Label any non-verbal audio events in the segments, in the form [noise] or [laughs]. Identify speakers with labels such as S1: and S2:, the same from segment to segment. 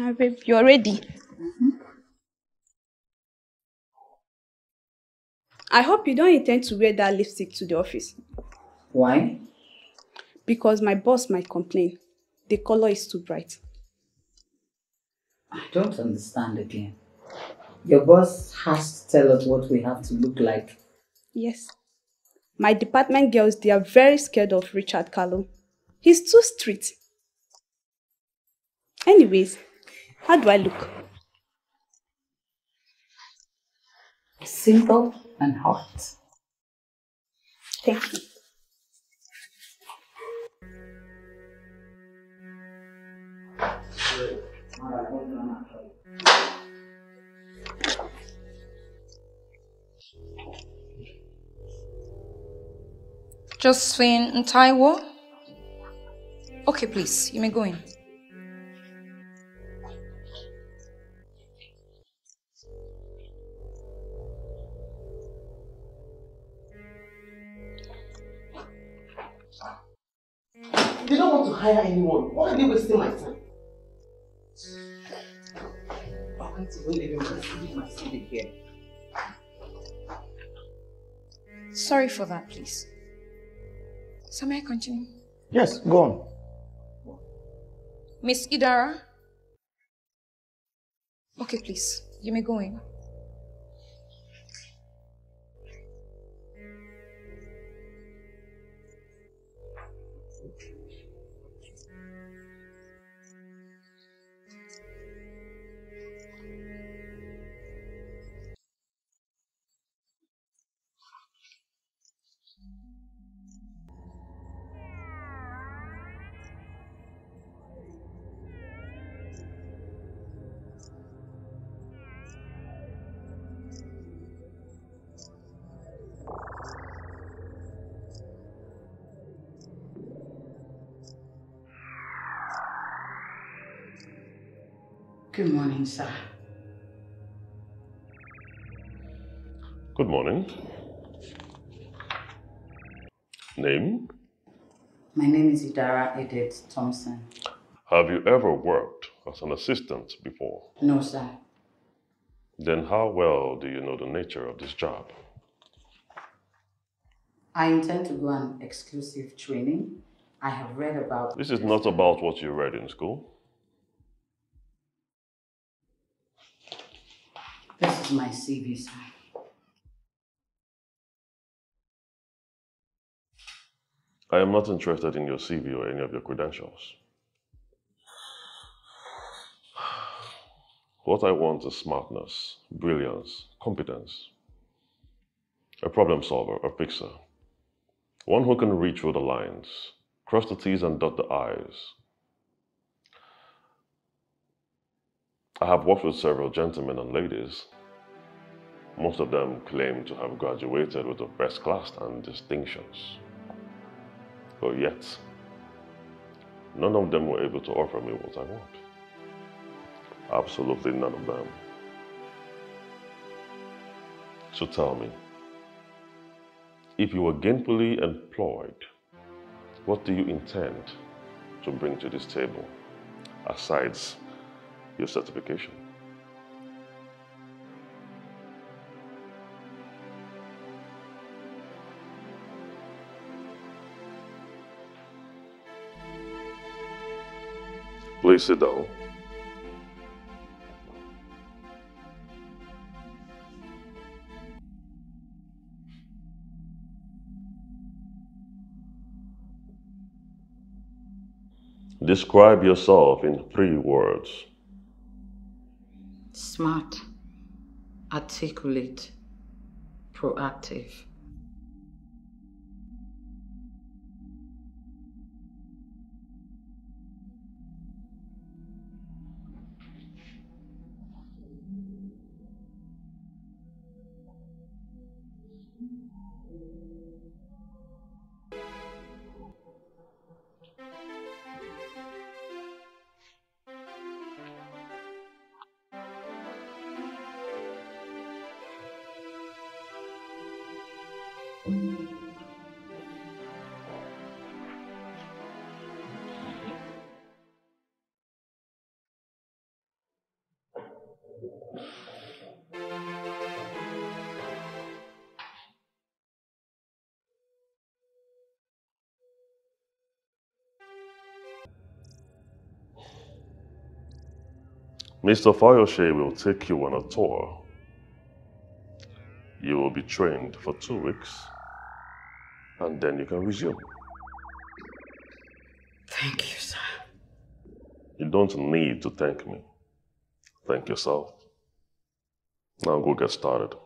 S1: Hi, babe. You're ready. Mm-hmm. I hope you don't intend to wear that lipstick to the office
S2: Why?
S1: because my boss might complain. The color is too bright.
S2: I don't understand again. Your boss has to tell us what we have to look like.
S1: Yes. My department girls, they are very scared of Richard Carlo. He's too strict. Anyways, how do I look?
S2: Simple and hot.
S1: Thank you.
S3: Josephine and Taiwo? Okay, please, you may go in.
S4: Hire anyone. Why are they wasting my time? I can't even leave my CV, my CV here.
S3: Sorry for that, please. So may I continue?
S5: Yes, go on.
S3: Miss Idara? Okay, please, you may go in.
S2: Morning, sir.
S6: Good morning. Name?
S2: My name is Idara Edith Thompson.
S6: Have you ever worked as an assistant before?
S2: No, sir.
S6: Then how well do you know the nature of this job?
S2: I intend to go on exclusive training. I have read about
S6: This is not about what you read in school.
S2: This is my CV, sir.
S6: I am not interested in your CV or any of your credentials. What I want is smartness, brilliance, competence. A problem solver, a fixer. One who can read through the lines, cross the T's and dot the I's. I have worked with several gentlemen and ladies. Most of them claim to have graduated with a first class and distinctions. But yet, none of them were able to offer me what I want. Absolutely none of them. So tell me, if you were gainfully employed, what do you intend to bring to this table, aside your certification? Please sit down. Describe yourself in three words.
S2: Smart, articulate, proactive.
S6: Mr. Fayoshe will take you on a tour. You will be trained for two weeks, and then you can resume.
S2: Thank you, sir.
S6: You don't need to thank me. Thank yourself. Now go get started.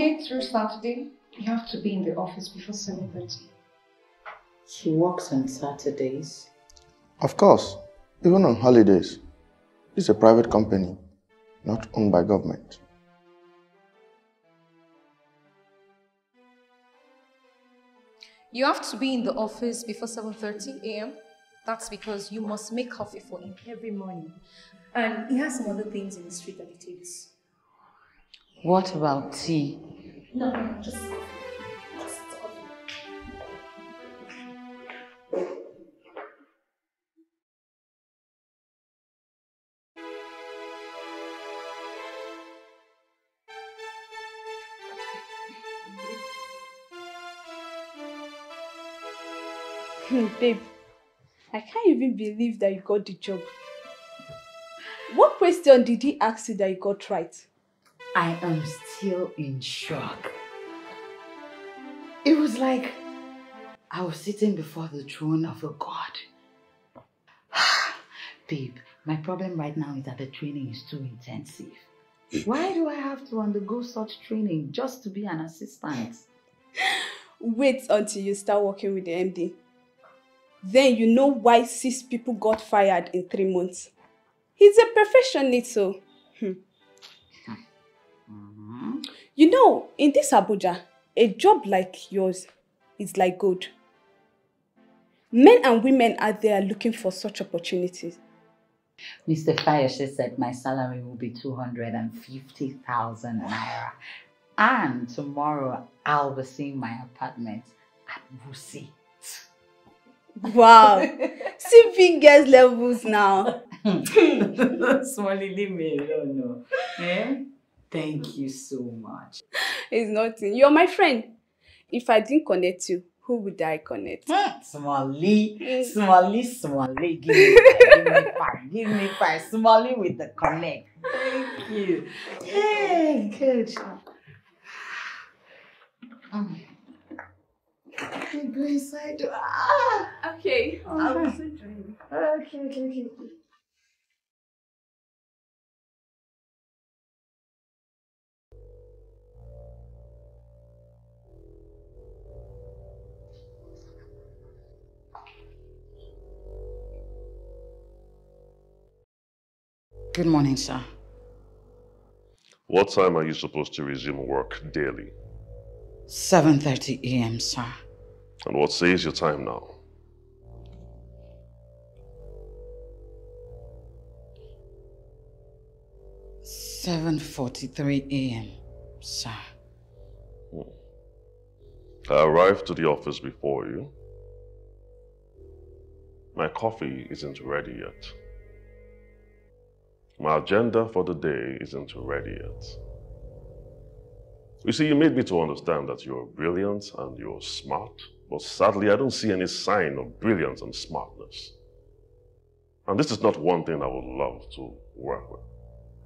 S3: Monday through Saturday, you have to be in the office before 7.30.
S2: She works on Saturdays.
S5: Of course, even on holidays. It's a private company, not owned by government.
S3: You have to be in the office before 7.30 a.m. That's because you must make coffee for him every morning. And he has some other things in the street that he takes.
S2: What about tea?
S3: No, no, just coffee. Just coffee.
S1: Hmm, babe, I can't even believe that you got the job. What question did he ask you that you got right?
S2: I am still in shock. It was like I was sitting before the throne of a god. [sighs] Babe, my problem right now is that the training is too intensive. Why do I have to undergo such training just to be an assistant? [laughs]
S1: Wait until you start working with the MD. Then you know why six people got fired in three months. He's a perfectionist, so. Hmm. You know, in this Abuja, a job like yours is like gold. Men and women are there looking for such opportunities.
S2: Mr. Fayoshe said my salary will be 250,000 naira. And tomorrow I'll be seeing my apartment at Busi.
S1: Wow. [laughs] See big girls levels now. [laughs]
S2: Smally, leave me alone. No. Eh? Thank you so much.
S1: It's nothing. You're my friend. If I didn't connect you, who would I connect?
S2: Smally, Smally, Smally. Give me five, give me five, give me five. Smally with the connect. Thank you. Hey, good. Mm. Go inside. Ah!
S1: Okay.
S2: I will
S1: soon join you.
S2: Okay, okay, okay. Good morning, sir.
S6: What time are you supposed to resume work daily?
S2: 7.30 a.m., sir.
S6: And what says your time now?
S2: Seven forty-three a.m., sir. Hmm.
S6: I arrived to the office before you. My coffee isn't ready yet. My agenda for the day isn't ready yet. You see, you made me to understand that you're brilliant and you're smart, but sadly, I don't see any sign of brilliance and smartness. And this is not one thing I would love to work with.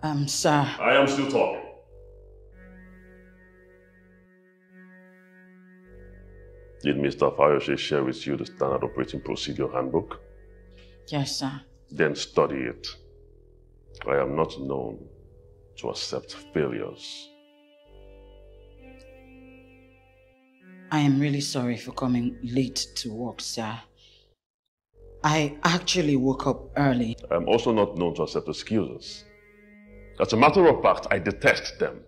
S2: Um, sir.
S6: I am still talking. Did Mr. Fayoshe share with you the standard operating procedure handbook?
S2: Yes, sir.
S6: Then study it. I am not known to accept failures.
S2: I am really sorry for coming late to work, sir. I actually woke up early.
S6: I am also not known to accept excuses. As a matter of fact, I detest them.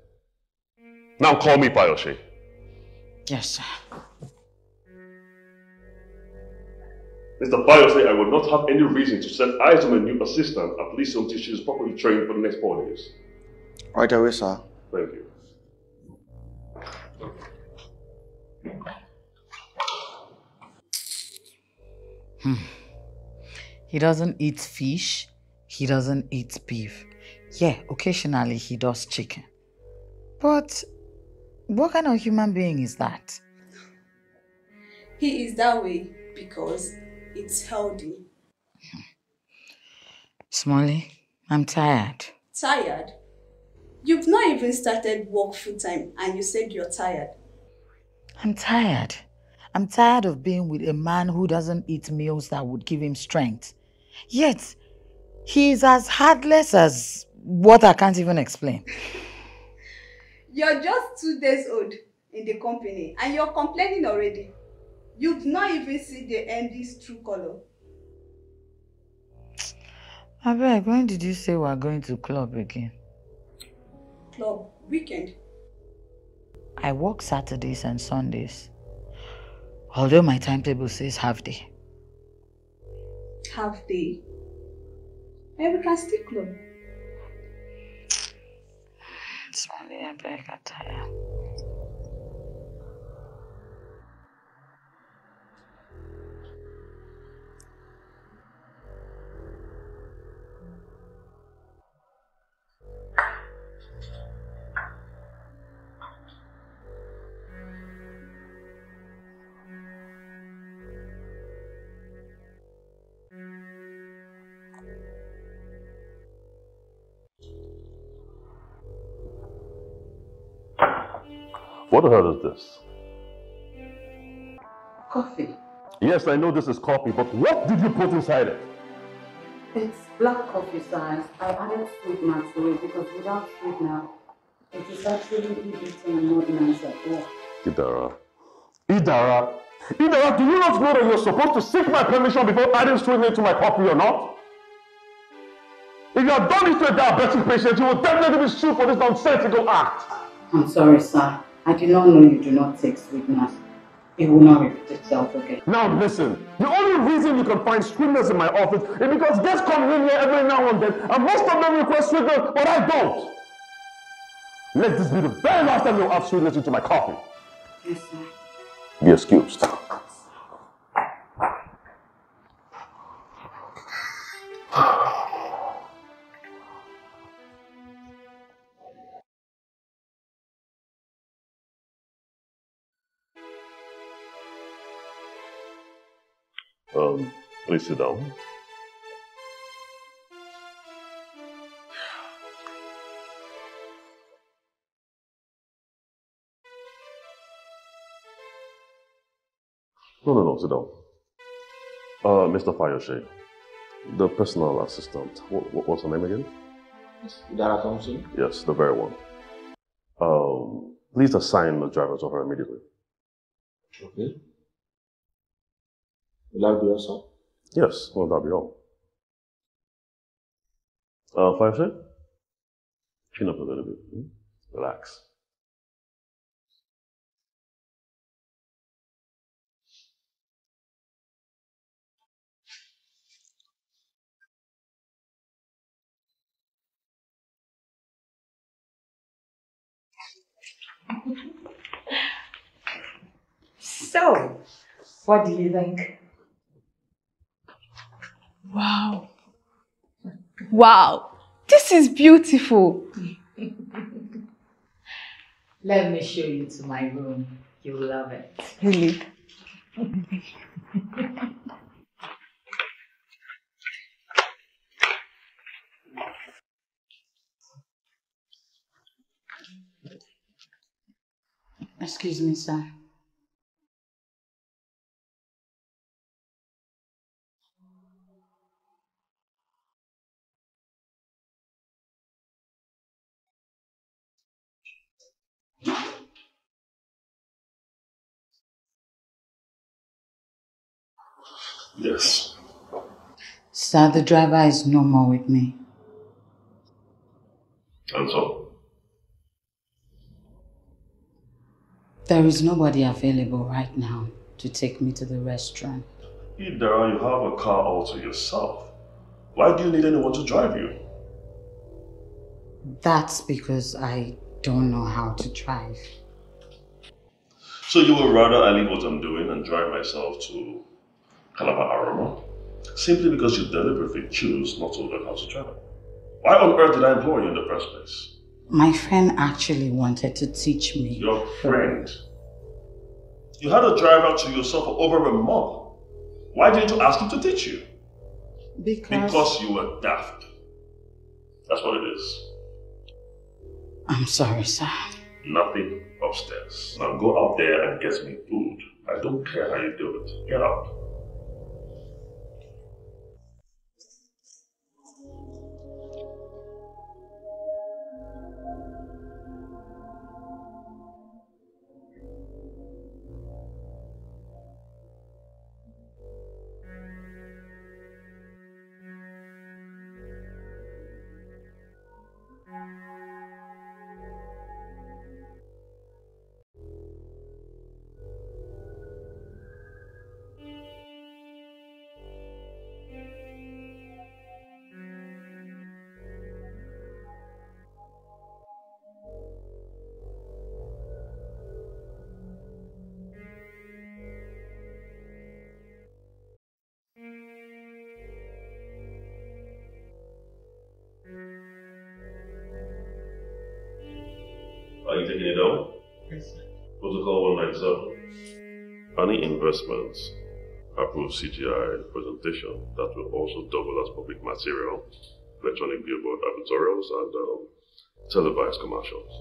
S6: Now call me Payoshe.
S2: Yes, sir.
S6: Mr. Payoshe, I will not have any reason to set eyes on a new assistant, at least until she is properly trained for the next four days.
S5: Right away, sir.
S6: Thank you. Hmm.
S2: He doesn't eat fish. He doesn't eat beef. Yeah, occasionally he does chicken. But what kind of human being is that?
S1: He is that way because it's healthy.
S2: Smalley, I'm tired.
S1: Tired? You've not even started work full time and you said you're tired.
S2: I'm tired. I'm tired of being with a man who doesn't eat meals that would give him strength. Yet, he's as heartless as what I can't even explain.
S1: You're just two days old in the company and you're complaining already. You've not even see the MD's true color.
S2: Abeg, when did you say we're going to club again?
S1: Club, weekend.
S2: I work Saturdays and Sundays. Although my timetable says half day.
S1: Half day. And we can still club.
S2: Smalley, I beg, I'm tired.
S6: What the hell is this?
S2: Coffee.
S6: Yes, I know this is coffee, but what did you put inside it?
S2: It's black coffee size. I added sweetener to it because without sweetener, it is actually eating and not nice at all.
S6: Idara. Idara. Idara, do you not know that you're supposed to seek my permission before adding sweetener to my coffee or not? If you have done this to a diabetic patient, you will definitely be sued for this nonsensical act.
S2: I'm sorry, sir. I did not know you do not take sweetness. It will not repeat itself again.
S6: Now listen, the only reason you can find sweetness in my office is because guests come in here every now and then, and most of them request sweetness, but I don't. Let this be the very last time you'll add sweetness into my coffee.
S2: Yes, sir.
S6: Be excused. Um, please sit down. No, no, no, sit down. Uh, Mr. Fayoshe, the personal assistant. What, what, what's her name again?
S4: Idara Thompson.
S6: Yes, the very one. Um, please assign the driver to her immediately.
S4: Okay. Will that be all, sir?
S6: Yes, well, that'll be all. Uh, Fayoshe? Chin up a little bit. hmm? Relax.
S2: So, what do you think?
S1: Wow. Wow. This is beautiful.
S2: Let me show you to my room. You'll love it.
S1: Really?
S2: Excuse me, sir.
S6: Yes.
S2: Sir, the driver is no more with me.
S6: And so?
S2: There is nobody available right now to take me to the restaurant.
S6: Idara, you have a car all to yourself. Why do you need anyone to drive you?
S2: That's because I don't know how to drive.
S6: So you would rather I leave what I'm doing and drive myself to Calabar Aroma? simply because you deliberately choose not to learn how to travel. Why on earth did I employ you in the first place?
S2: My friend actually wanted to teach me.
S6: Your friend? You had a driver to yourself for over a month. Why didn't you ask him to teach you?
S2: Because...
S6: Because you were daft. That's what it is.
S2: I'm sorry, sir.
S6: Nothing upstairs. Now go out there and get me food. I don't care how you do it. Get out. Taking it down?
S2: Yes, sir.
S6: Protocol 197. Any investments approved CGI presentation that will also double as public material, electronic billboard advertorials, and um, televised commercials.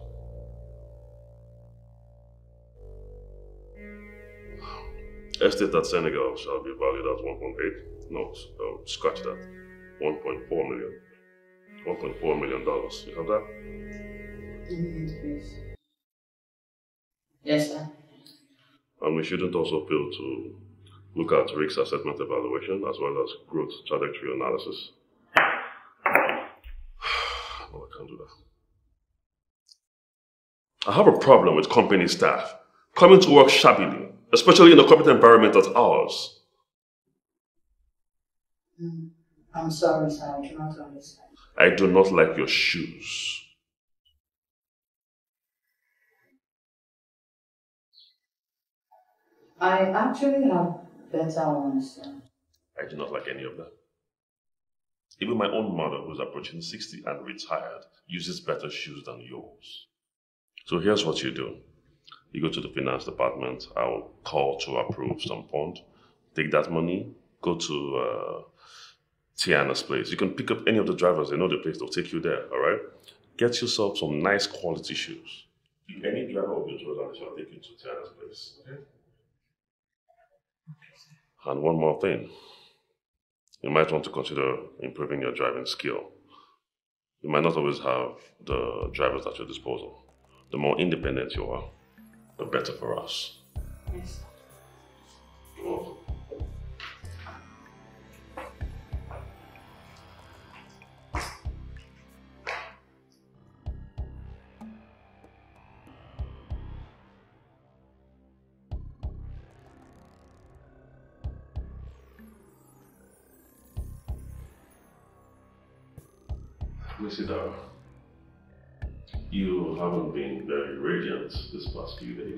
S6: Estate at Senegal shall be valued at 1.8. No, um, scratch that. 1.4 million. 1.4 million dollars. You have that?
S2: Yes, sir.
S6: And we shouldn't also fail to look at risk assessment evaluation as well as growth trajectory analysis. [sighs] No, I can't do that. I have a problem with company staff coming to work shabbily, especially in a corporate environment as ours. Hmm.
S2: I'm sorry, sir. I cannot understand.
S6: I do not like your shoes.
S2: I actually have better ones.
S6: I do not like any of them. Even my own mother, who's approaching 60 and retired, uses better shoes than yours. So here's what you do. You go to the finance department, I'll call to approve some fund. Take that money, go to uh, Tiana's place. You can pick up any of the drivers, they know the place, they'll take you there, all right? Get yourself some nice quality shoes. If any driver will be interested, I shall take you to Tiana's place, okay? And one more thing. You might want to consider improving your driving skill. You might not always have the drivers at your disposal. The more independent you are, the better for us.
S2: Yes.
S6: You're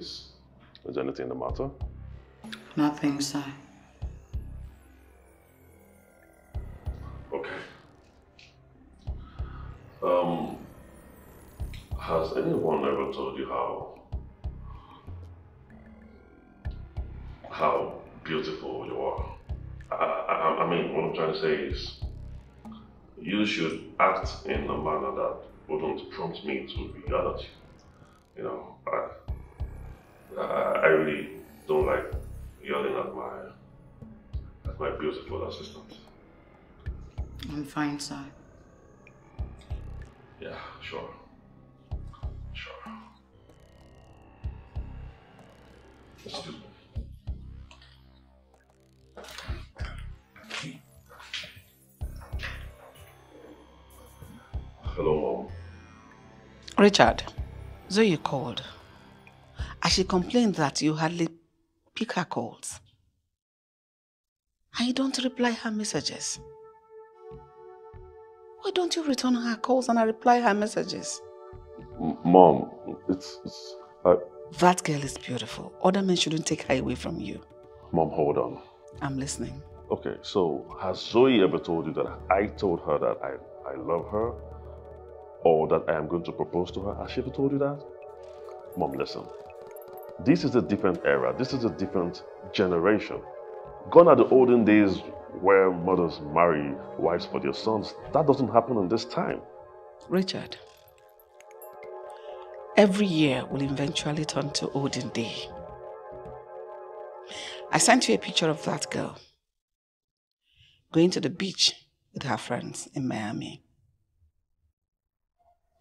S6: few. Is anything the matter?
S2: Nothing, sir.
S6: Okay. Um, has anyone ever told you how how beautiful you are? I, I, I mean, what I'm trying to say is, you should act in a manner that wouldn't prompt me to regard you. You know, I, I, I really don't like yelling at my at my beautiful assistant.
S2: I'm fine, sir.
S6: Yeah, sure. Sure. Excuse me. Hello, Mom.
S7: Richard, Zoe called. And she complained that you hardly pick her calls. And you don't reply her messages. Why don't you return her calls and I reply her messages?
S6: M- Mom, it's, it's I,
S7: That girl is beautiful. Other men shouldn't take her away from you.
S6: Mom, hold on.
S7: I'm listening.
S6: Okay, so has Zoe ever told you that I told her that I, I love her? Or that I am going to propose to her? Has she ever told you that? Mom, listen. This is a different era. This is a different generation. Gone are the olden days where mothers marry wives for their sons. That doesn't happen in this time.
S7: Richard, every year will eventually turn to olden day. I sent you a picture of that girl going to the beach with her friends in Miami.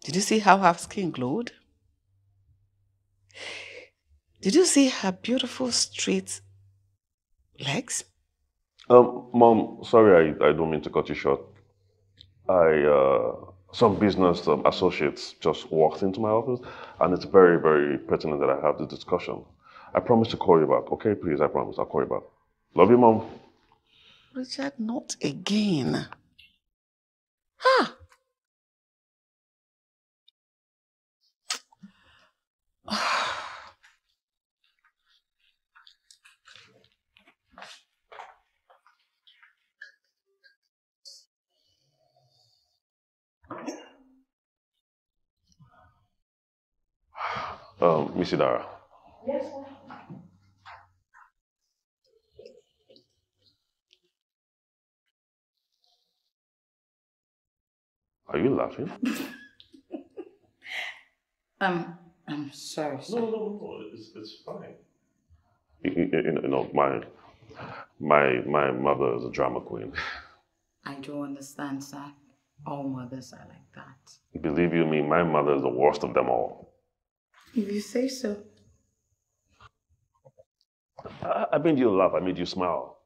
S7: Did you see how her skin glowed? Did you see her beautiful straight legs?
S6: Um, Mom, sorry, I, I don't mean to cut you short. I, uh, some business um, associates just walked into my office, and it's very, very pertinent that I have this discussion. I promise to call you back. Okay, please, I promise. I'll call you back. Love you, Mom.
S7: Richard, not again. Ha!
S6: Um, Miss Idara.
S8: Yes, sir.
S6: Are you laughing?
S2: Um, [laughs] I'm sorry, sir.
S6: No, no, no, it's, it's fine. You, you, you know, my, my, my mother is a drama queen.
S2: I do understand, sir. All mothers are like that.
S6: Believe you me, my mother is the worst of them all.
S2: If you say so.
S6: I, I made you laugh, I made you smile.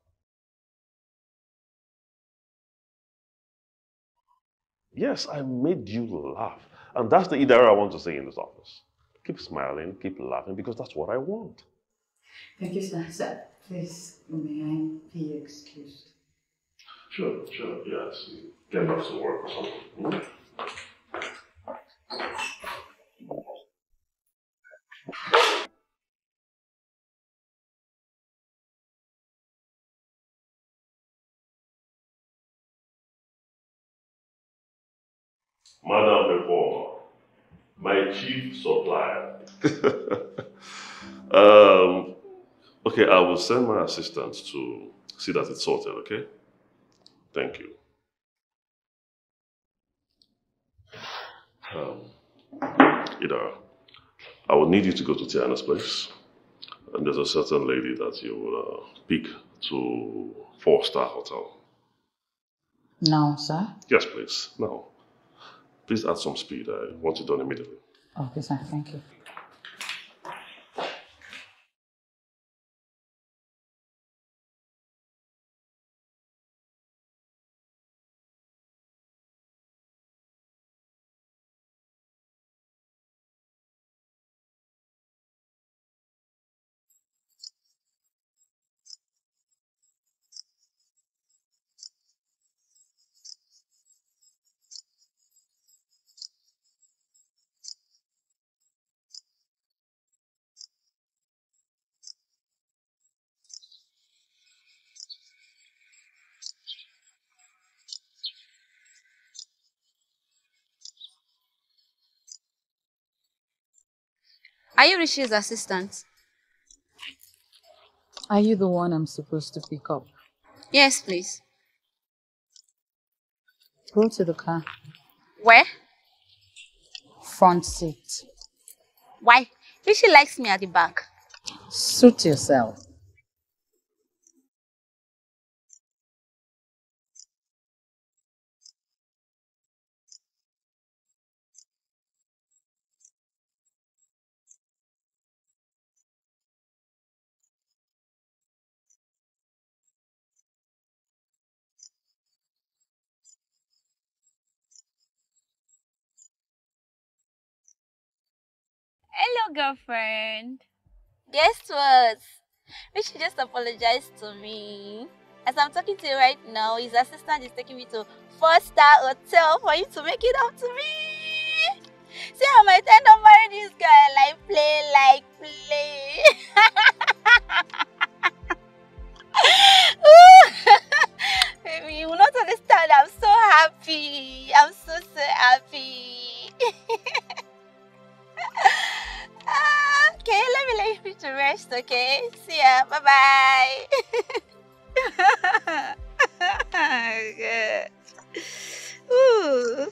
S6: Yes, I made you laugh. And that's the idea I want to say in this office. Keep smiling, keep laughing, because that's what I want.
S2: Thank you, sir. Sir, please, may I be excused?
S6: Sure, sure, yes. Get back to work or something. Madam Reformer, my chief supplier. [laughs] um, okay, I will send my assistant to see that it's sorted, okay? Thank you. Um, Ida, I will need you to go to Tiana's place. And there's a certain lady that you will uh, pick to Four Star Hotel.
S2: Now, sir.
S6: Yes, please. Now, please add some speed. I want it done immediately.
S2: Okay, sir. Thank you.
S9: Are you Rishi's assistant?
S2: Are you the one I'm supposed to pick up?
S9: Yes, please.
S2: Go to the car.
S9: Where?
S2: Front seat.
S9: Why? Rishi likes me at the back.
S2: Suit yourself.
S9: Hello, girlfriend. Guess what? Rishi just apologized to me. As I'm talking to you right now, his assistant is taking me to four star hotel for you to make it up to me. See how my tend to marry this guy like play, like play. [laughs] [laughs] Baby, you will not understand. I'm so happy. I'm so, so happy. [laughs] Ah, okay, let me leave you to rest, okay? See ya. Bye-bye. [laughs] Ooh.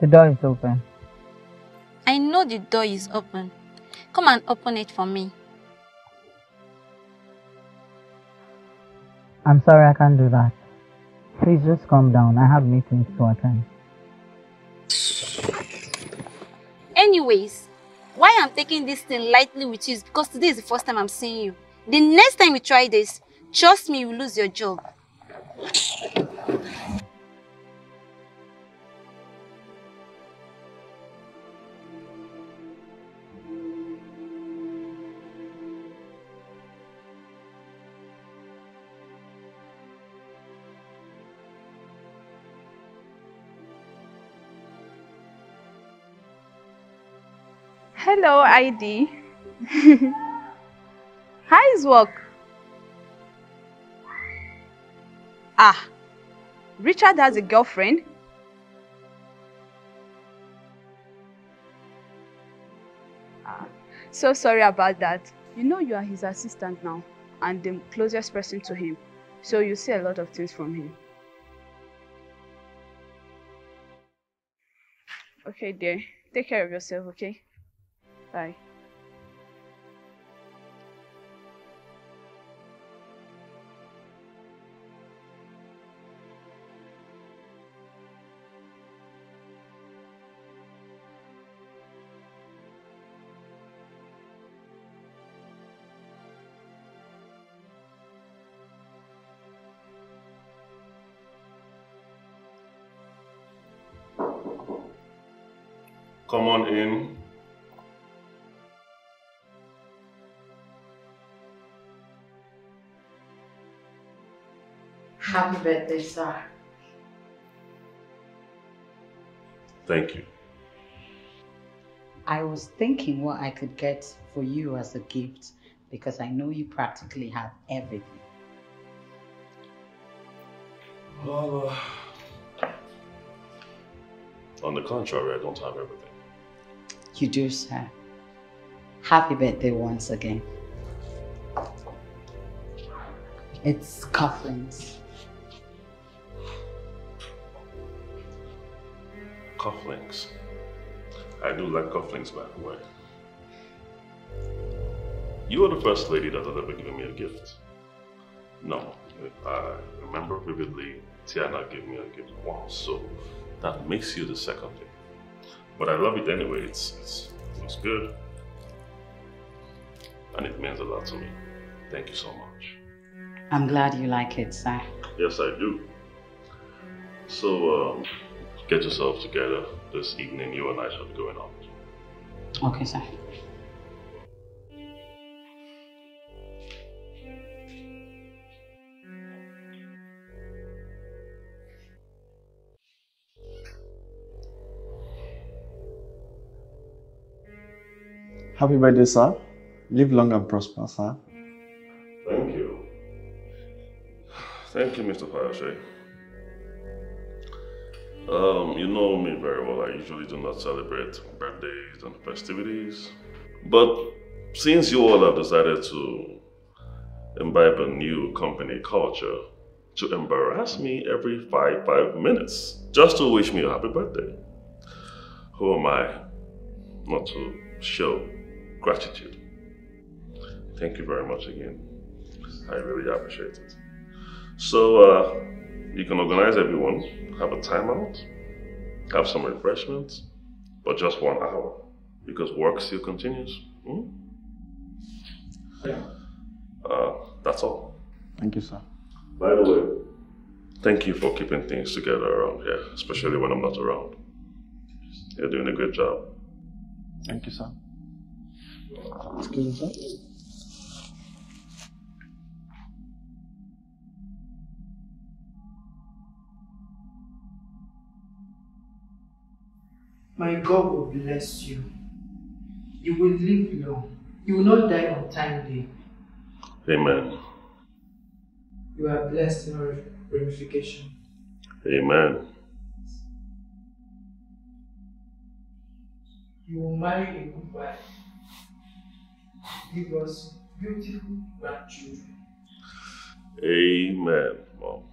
S8: The door is open.
S9: I know the door is open. Come and open it for me.
S8: I'm sorry I can't do that. Please just calm down. I have meetings to attend.
S9: Anyways, why I'm taking this thing lightly with you is because today is the first time I'm seeing you. The next time you try this, trust me, you lose your job.
S1: Hello, ID. [laughs] How is work? Ah, Richard has a girlfriend. Ah, so sorry about that. You know you are his assistant now and the closest person to him. So you see a lot of things from him. Okay, dear. Take care of yourself, okay? Bye.
S6: Come on in.
S2: Happy birthday, sir.
S6: Thank you.
S2: I was thinking what I could get for you as a gift because I know you practically have everything.
S6: Well, uh, on the contrary, I don't have everything.
S2: You do, sir. Happy birthday once again. It's cufflinks.
S6: Cufflinks. I do like cufflinks, by the way. You are the first lady that has ever given me a gift. No, I remember vividly Tiana gave me a gift once, so that makes you the second lady. But I love it anyway, it's, it's, it's good. And it means a lot to me. Thank you so much.
S2: I'm glad you like it, sir.
S6: Yes, I do. So, um, get yourself together this evening. You and I shall be going out.
S2: Okay, sir.
S5: Happy birthday, sir. Live long and prosper, sir.
S6: Thank you. Thank you, Mr. Fayoshe. Um, you know me very well. I usually do not celebrate birthdays and festivities. But since you all have decided to imbibe a new company culture to embarrass me every five, five minutes just to wish me a happy birthday, who am I not to show gratitude? Thank you very much again. I really appreciate it. So, uh, you can organize everyone, have a timeout, have some refreshments, but just one hour. because work still continues. Hmm?
S4: Yeah.
S6: Uh, that's all.
S5: Thank you, sir.
S6: By the way, thank you for keeping things together around here, especially when I'm not around. You're doing a good job.
S5: Thank you, sir. Excuse me, sir.
S10: My God will bless you. You will live long. You will not die untimely.
S6: Amen.
S10: You are blessed in your ramification.
S6: Amen.
S10: You will marry a good wife. Give us beautiful grandchildren.
S6: Amen, Mom.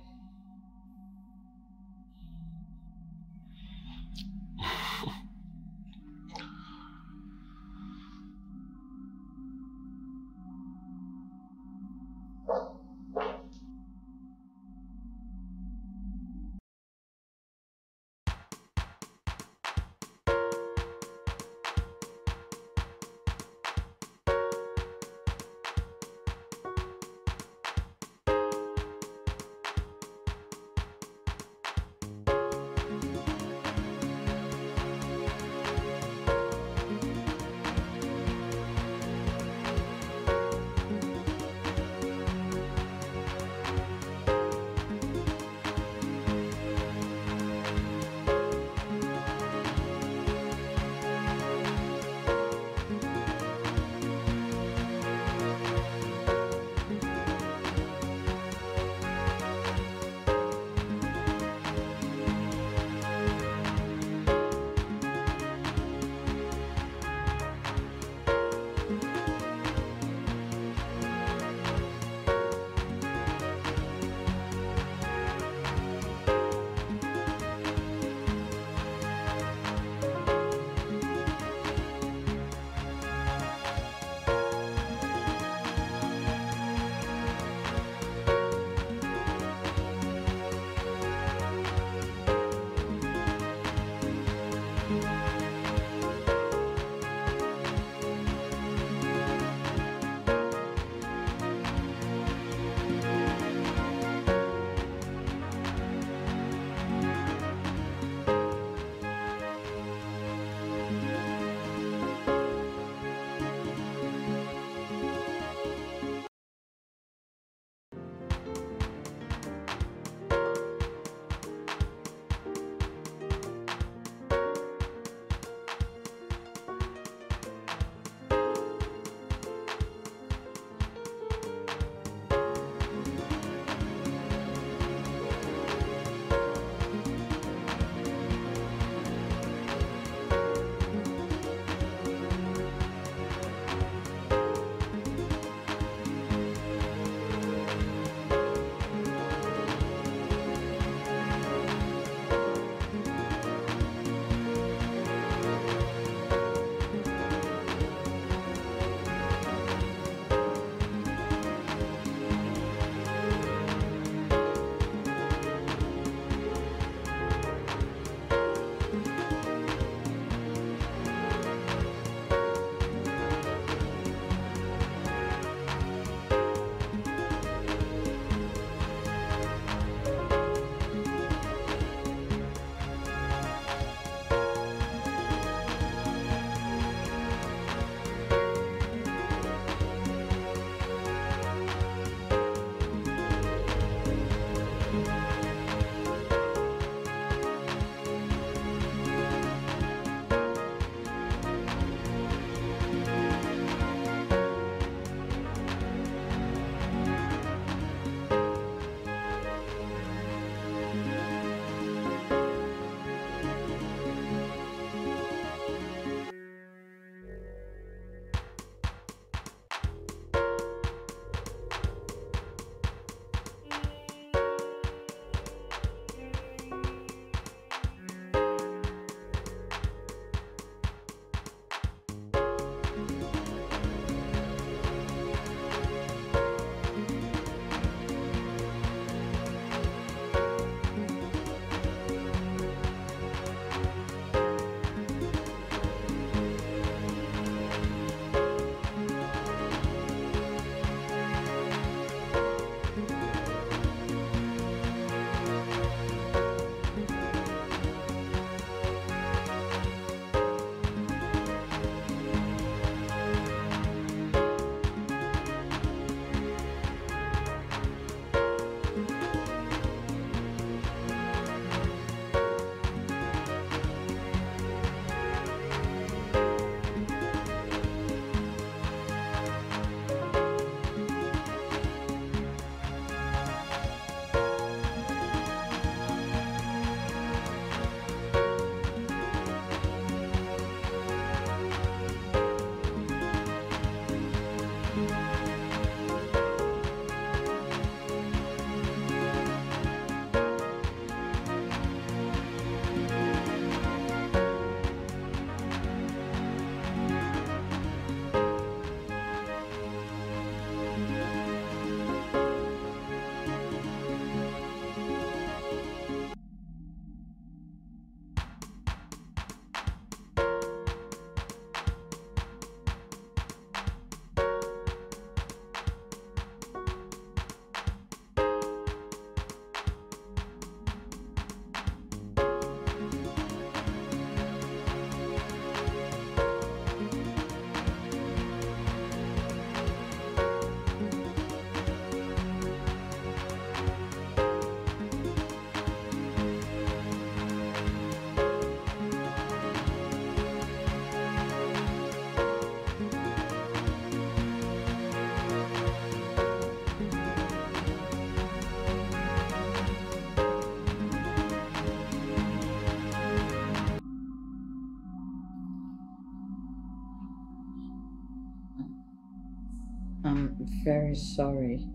S2: Very sorry.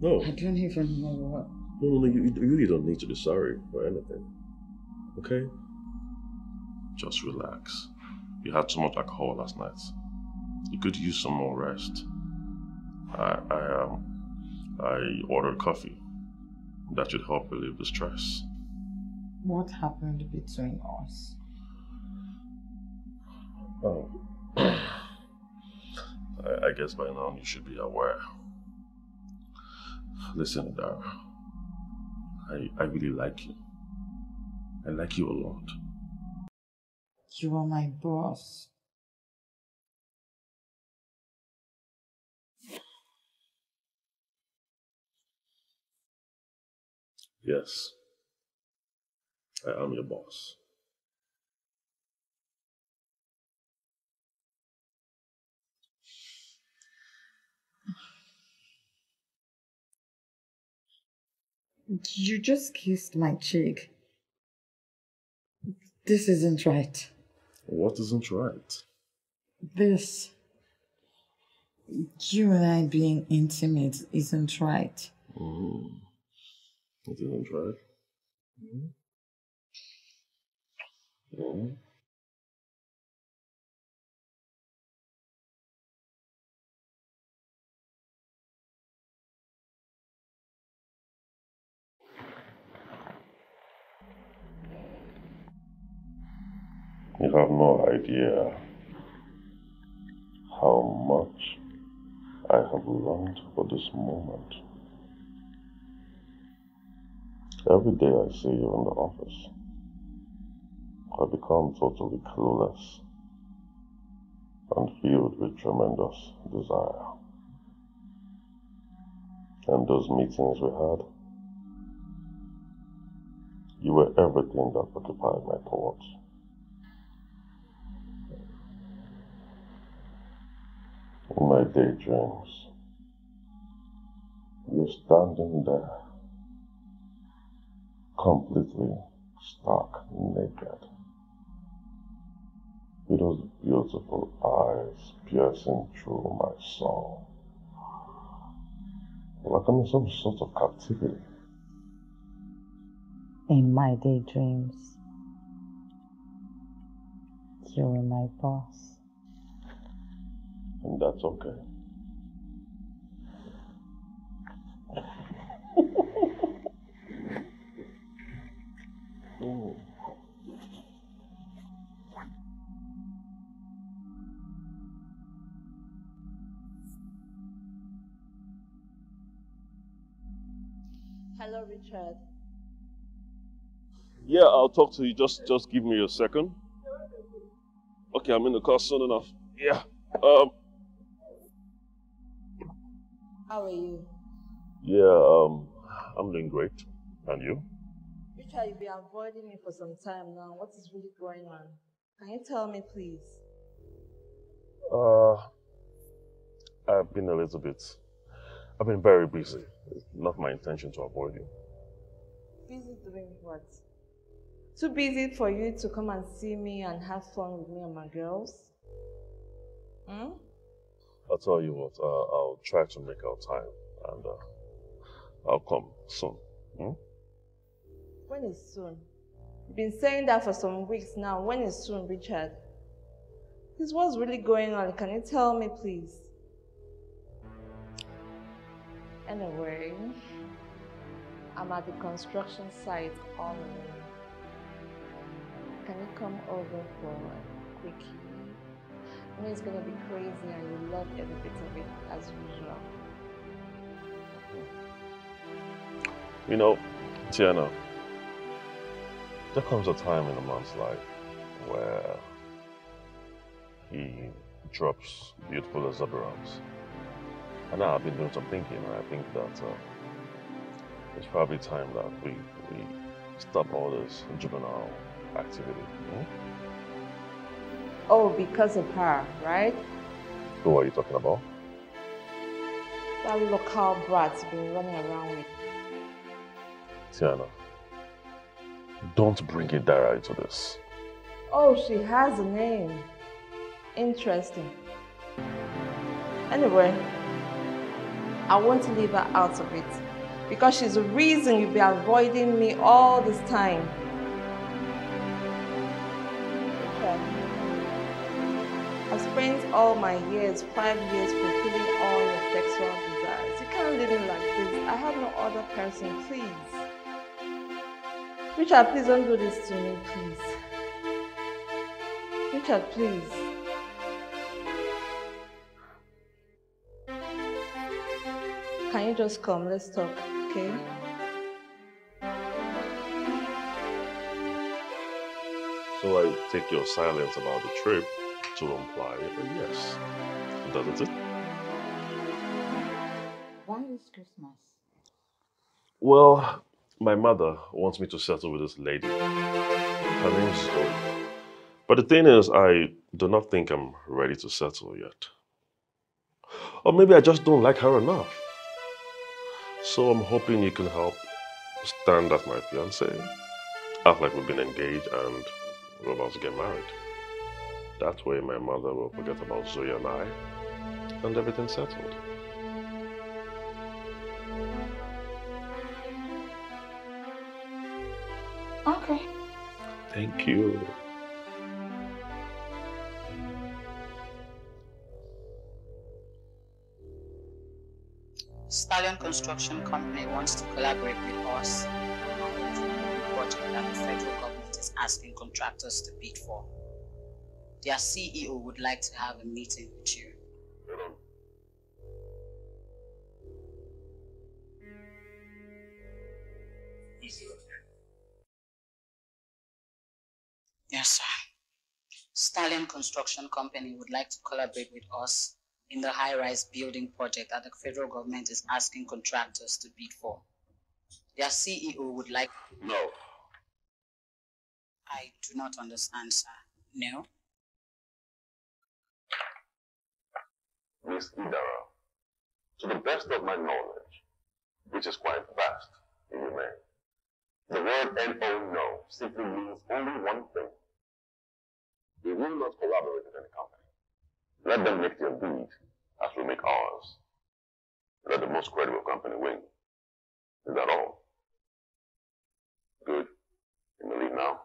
S6: No.
S2: I don't even know what.
S6: No, no, no, you, you really don't need to be sorry for anything. Okay? Just relax. You had too much alcohol last night. You could use some more rest. I, I, um, I ordered coffee. That should help relieve the stress.
S2: What happened between us?
S6: Oh. [clears throat] I, I guess by now you should be aware. Listen, Dara. I, I really like you. I like you a lot.
S2: You are my boss.
S6: Yes. I am your boss.
S2: You just kissed my cheek. This isn't right.
S6: What isn't right?
S2: This. You and I being intimate isn't right.
S6: Mm. It isn't right. Mm. Mm. You have no idea how much I have longed for this moment. Every day I see you in the office, I become totally clueless and filled with tremendous desire. And those meetings we had, you were everything that occupied my thoughts. In my daydreams, you're standing there, completely stark naked, with those beautiful eyes piercing through my soul, like I'm in some sort of captivity.
S8: In my daydreams, you were my boss.
S6: And that's okay. Mm.
S11: Hello, Richard.
S6: Yeah, I'll talk to you. Just just give me a second. Okay, I'm in the car soon enough. Yeah. Um
S11: How are you?
S6: yeah, um I'm doing great. And you?
S11: Richard, you've been avoiding me for some time now. What is really going on? Can you tell me, please?
S6: Uh I've been a little bit I've been very busy. It's not my intention to avoid you.
S11: Busy doing what? Too busy for you to come and see me and have fun with me and my girls? Hmm?
S6: I'll tell you what, uh, I'll try to make our time and uh, I'll come soon. Hmm?
S11: When is soon? You've been saying that for some weeks now. When is soon, Richard? This what's really going on. Can you tell me, please? Anyway, I'm at the construction site all. Can you come over for a quickie? I know it's gonna be crazy and you love every bit of it as usual.
S6: You know, Tiana, there comes a time in a man's life where he drops beautiful exuberance. And now I've been doing some thinking, and I think that uh, it's probably time that we, we stop all this juvenile activity. hmm?
S11: Oh, because of her, right?
S6: Who are you talking about?
S11: That local brat's been running around with.
S6: Tiana, don't bring Idara into this.
S11: Oh, she has a name. Interesting. Anyway, I want to leave her out of it. Because she's the reason you've been avoiding me all this time. Spent all my years, five years, fulfilling all your sexual desires. You can't live in like this. I have no other person, please. Richard, please don't do this to me, please. Richard, please. Can you just come? Let's talk, okay?
S6: So I take your silence about the trip to imply a yes, doesn't it?
S2: Why is Christmas?
S6: Well, my mother wants me to settle with this lady. Her name's Zoe. But the thing is, I do not think I'm ready to settle yet. Or maybe I just don't like her enough. So I'm hoping you can help stand as my fiance, act like we've been engaged and we're about to get married. That way my mother will forget about Zoe and I, and everything's settled.
S2: Okay.
S6: Thank you.
S12: Stallion Construction Company wants to collaborate with us on a project that the federal government is asking contractors to bid for. Their CEO would like to have a meeting with you. Yes, sir. Stallion Construction Company would like to collaborate with us in the high-rise building project that the federal government is asking contractors to bid for. Their CEO would like...
S6: No.
S12: I do not understand, sir. No?
S6: Miss Idara, to the best of my knowledge, which is quite vast, if you may, the word N-O no simply means only one thing. We will not collaborate with any company. Let them make their bid as we make ours. Let the most credible company win. Is that all? Good. You may leave now.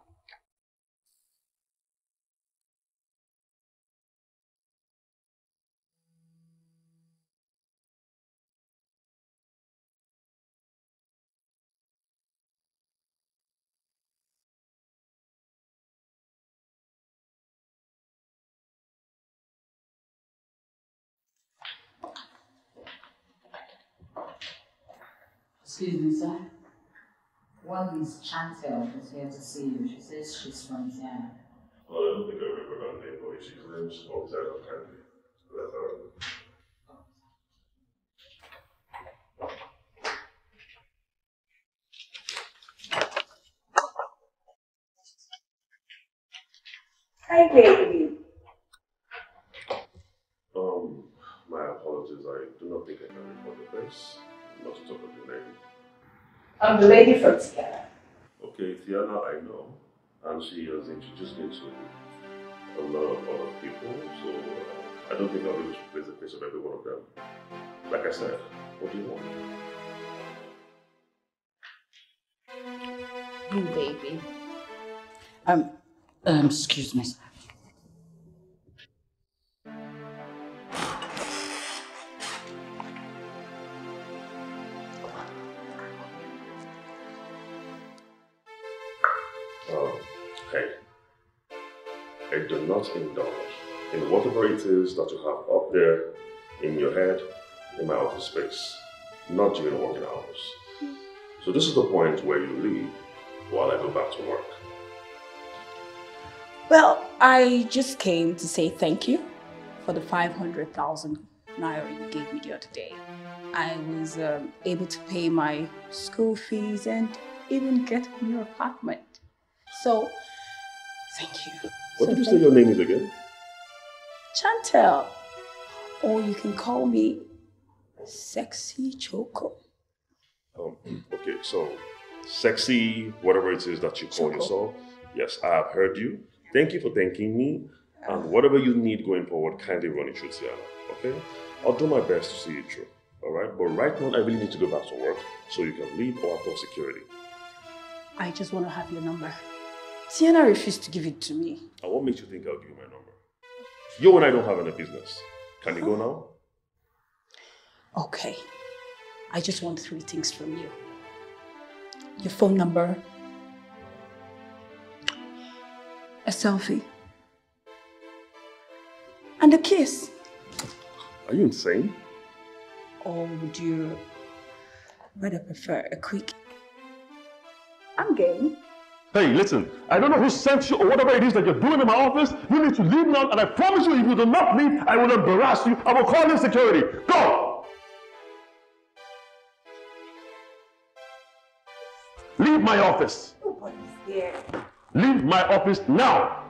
S2: Excuse me, sir. One Miss Chantel is here to see you. She says she's from here.
S6: Well, I don't think I remember that name, but she claims outside of Candy. That's all right.
S1: Hi, baby.
S6: Um, my apologies. I do not think I can report the face. Not to talk of your name.
S1: I'm the lady from Tiana.
S6: Okay, Tiana, I know. And she has introduced me to a lot of other people, so uh, I don't think I'll be able to place the face of every one of them. Like I said, what do you want?
S2: You baby. Um, um, excuse me,
S6: I do not indulge in whatever it is that you have up there in your head in my office space, not during working hours. So this is the point where you leave while I go back to work.
S1: Well, I just came to say thank you for the 500,000 naira you gave me the other day. I was um, able to pay my school fees and even get a new apartment. So, thank you.
S6: What
S1: So
S6: did you say your name is again?
S1: Chantel. Or you can call me Sexy Choco.
S6: Um, [clears throat] okay, so sexy, whatever it is that you call yourself. Yes, I have heard you. Thank you for thanking me. And whatever you need going forward, kindly run it through Tiana. Okay? I'll do my best to see you through. All right, but right now I really need to go back to work so you can leave or call security.
S13: I just want to have your number. Tiana refused to give it to me.
S6: And what makes you think I'll give you my number? You and I don't have any business. Can you go now?
S13: Okay. I just want three things from you your phone number, a selfie, and a kiss.
S6: Are you insane?
S13: Or would you rather prefer a quick? I'm game.
S6: Hey, listen, I don't know who sent you or whatever it is that you're doing in my office. You need to leave now, and I promise you, if you do not leave, I will embarrass you. I will call in security. Go! Leave my office.
S13: Nobody's there.
S6: Leave my office now.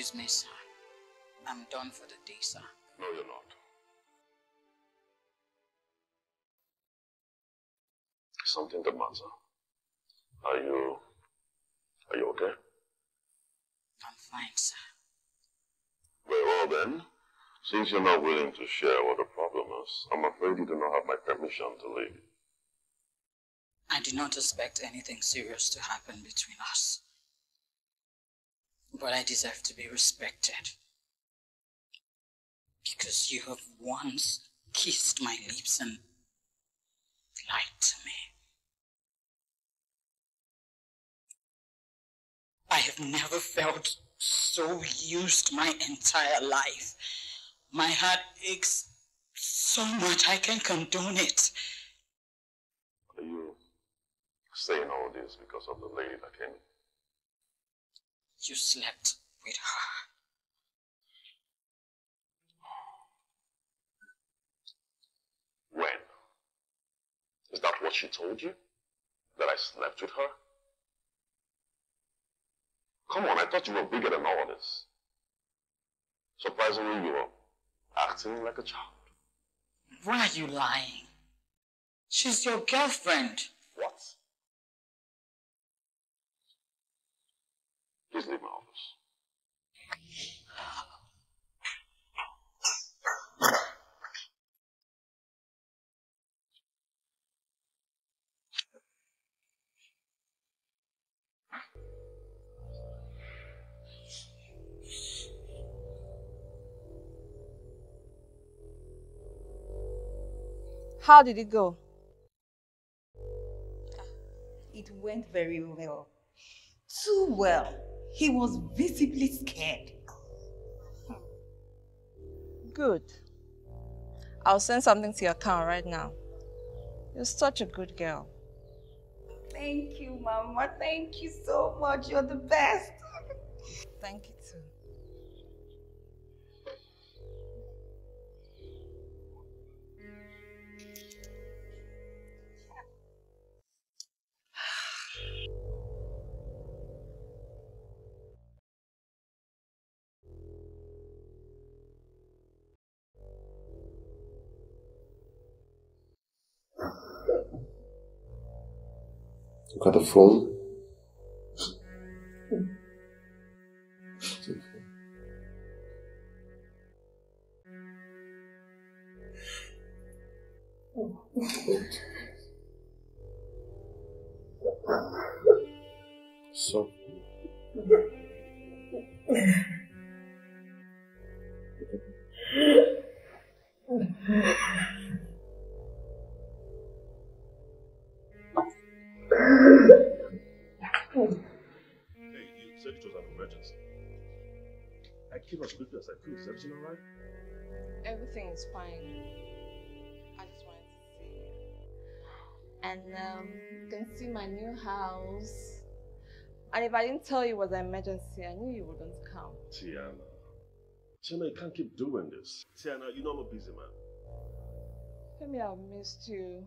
S2: Excuse me, sir. I'm done for the day, sir.
S6: No, you're not. Something the matter. Are you... Are you okay?
S2: I'm fine, sir.
S6: Very well then. Since you're not willing to share what the problem is, I'm afraid you do not have my permission to leave.
S2: I do not expect anything serious to happen between us. But I deserve to be respected. Because you have once kissed my lips and lied to me. I have never felt so used my entire life. My heart aches so much I can't condone it.
S6: Are you saying all this because of the lady that came in?
S2: You slept with her.
S6: When? Is that what she told you? That I slept with her? Come on, I thought you were bigger than all this. Surprisingly, you were acting like a child.
S2: Why are you lying? She's your girlfriend.
S6: What? Please leave my office.
S11: How did it go?
S1: It went very well. Too well. He was visibly scared.
S11: Good. I'll send something to your account right now. You're such a good girl.
S1: Thank you, Mama. Thank you so much. You're the best.
S11: Thank you too.
S14: Look at
S6: quickly as I everything alright?
S11: Everything is fine. I just wanted to see you. And um, you can see my new house. And if I didn't tell you it was an emergency, I knew you wouldn't come.
S6: Tiana. Tiana, you can't keep doing this. Tiana, you know I'm a busy man.
S11: Maybe I've missed you.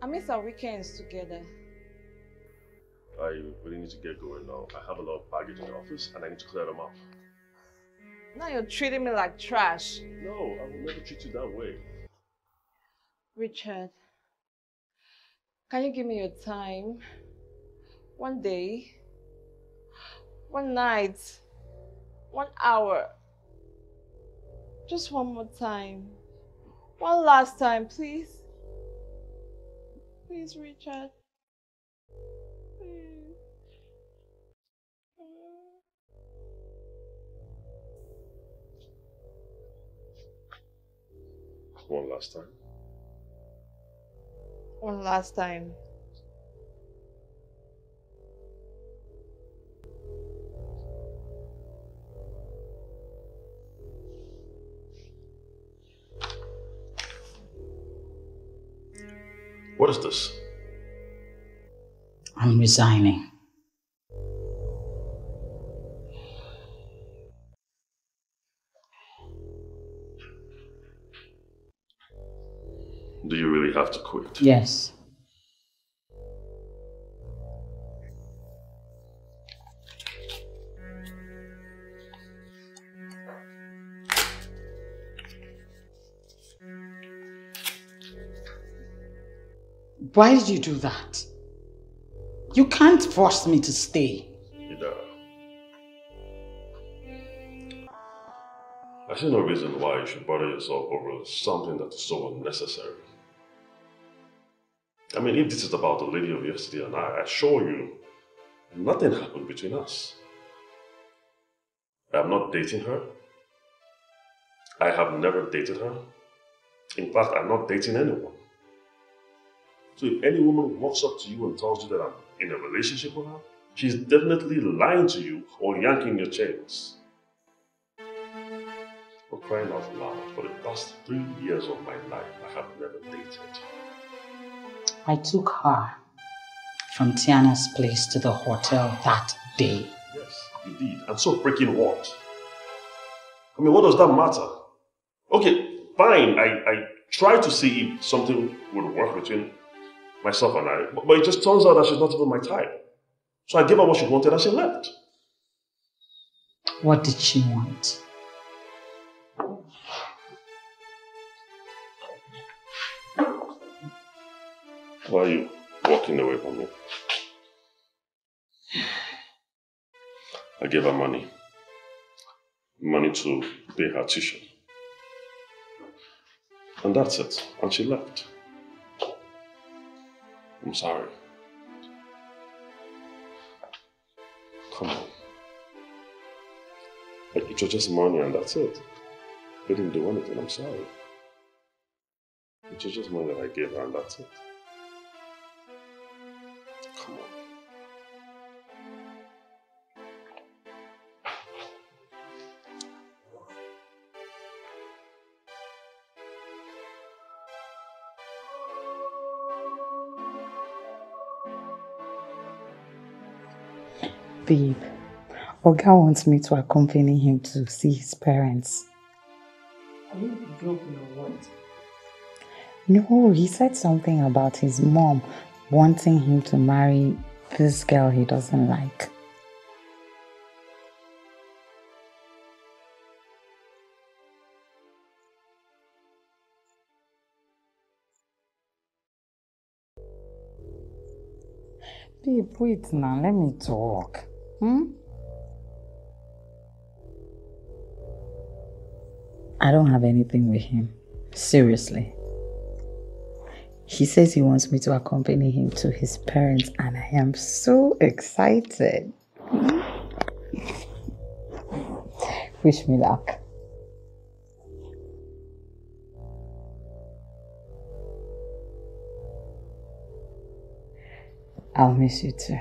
S11: I miss our weekends together.
S6: I really need to get going now. I have a lot of baggage in the office and I need to clear them off.
S11: Now you're treating me like trash.
S6: No, I will never treat you that way.
S11: Richard, can you give me your time? One day, one night, one hour. Just one more time. One last time, please. Please, Richard.
S6: One last time.
S11: One last time.
S6: What is this?
S2: I'm resigning.
S6: Have to quit?
S2: Yes. Why did you do that? You can't force me to stay.
S6: Ida. I see no reason why you should bother yourself over something that is so unnecessary. I mean, if this is about the lady of yesterday and I, assure you, nothing happened between us. I am not dating her. I have never dated her. In fact, I'm not dating anyone. So if any woman walks up to you and tells you that I'm in a relationship with her, she's definitely lying to you or yanking your chains. For crying out loud, for the past three years of my life, I have never dated.
S2: I took her from Tiana's place to the hotel that day.
S6: Yes, you did. And so freaking what? I mean, what does that matter? Okay, fine. I, I tried to see if something would work between myself and I, but, but it just turns out that she's not even my type. So I gave her what she wanted and she left.
S2: What did she want?
S6: Why are you walking away from me? I gave her money. Money to pay her tuition. And that's it. And she left. I'm sorry. Come on. Like, it was just money and that's it. I didn't do anything. I'm sorry. It was just money that I gave her and that's it.
S2: Oga wants me to accompany him to see his parents.
S10: Are you broken or what?
S2: No, he said something about his mom wanting him to marry this girl he doesn't like. Babe, wait now, let me talk. Hmm? I don't have anything with him. Seriously. He says he wants me to accompany him to his parents, and I am so excited. Wish me luck. I'll miss you too.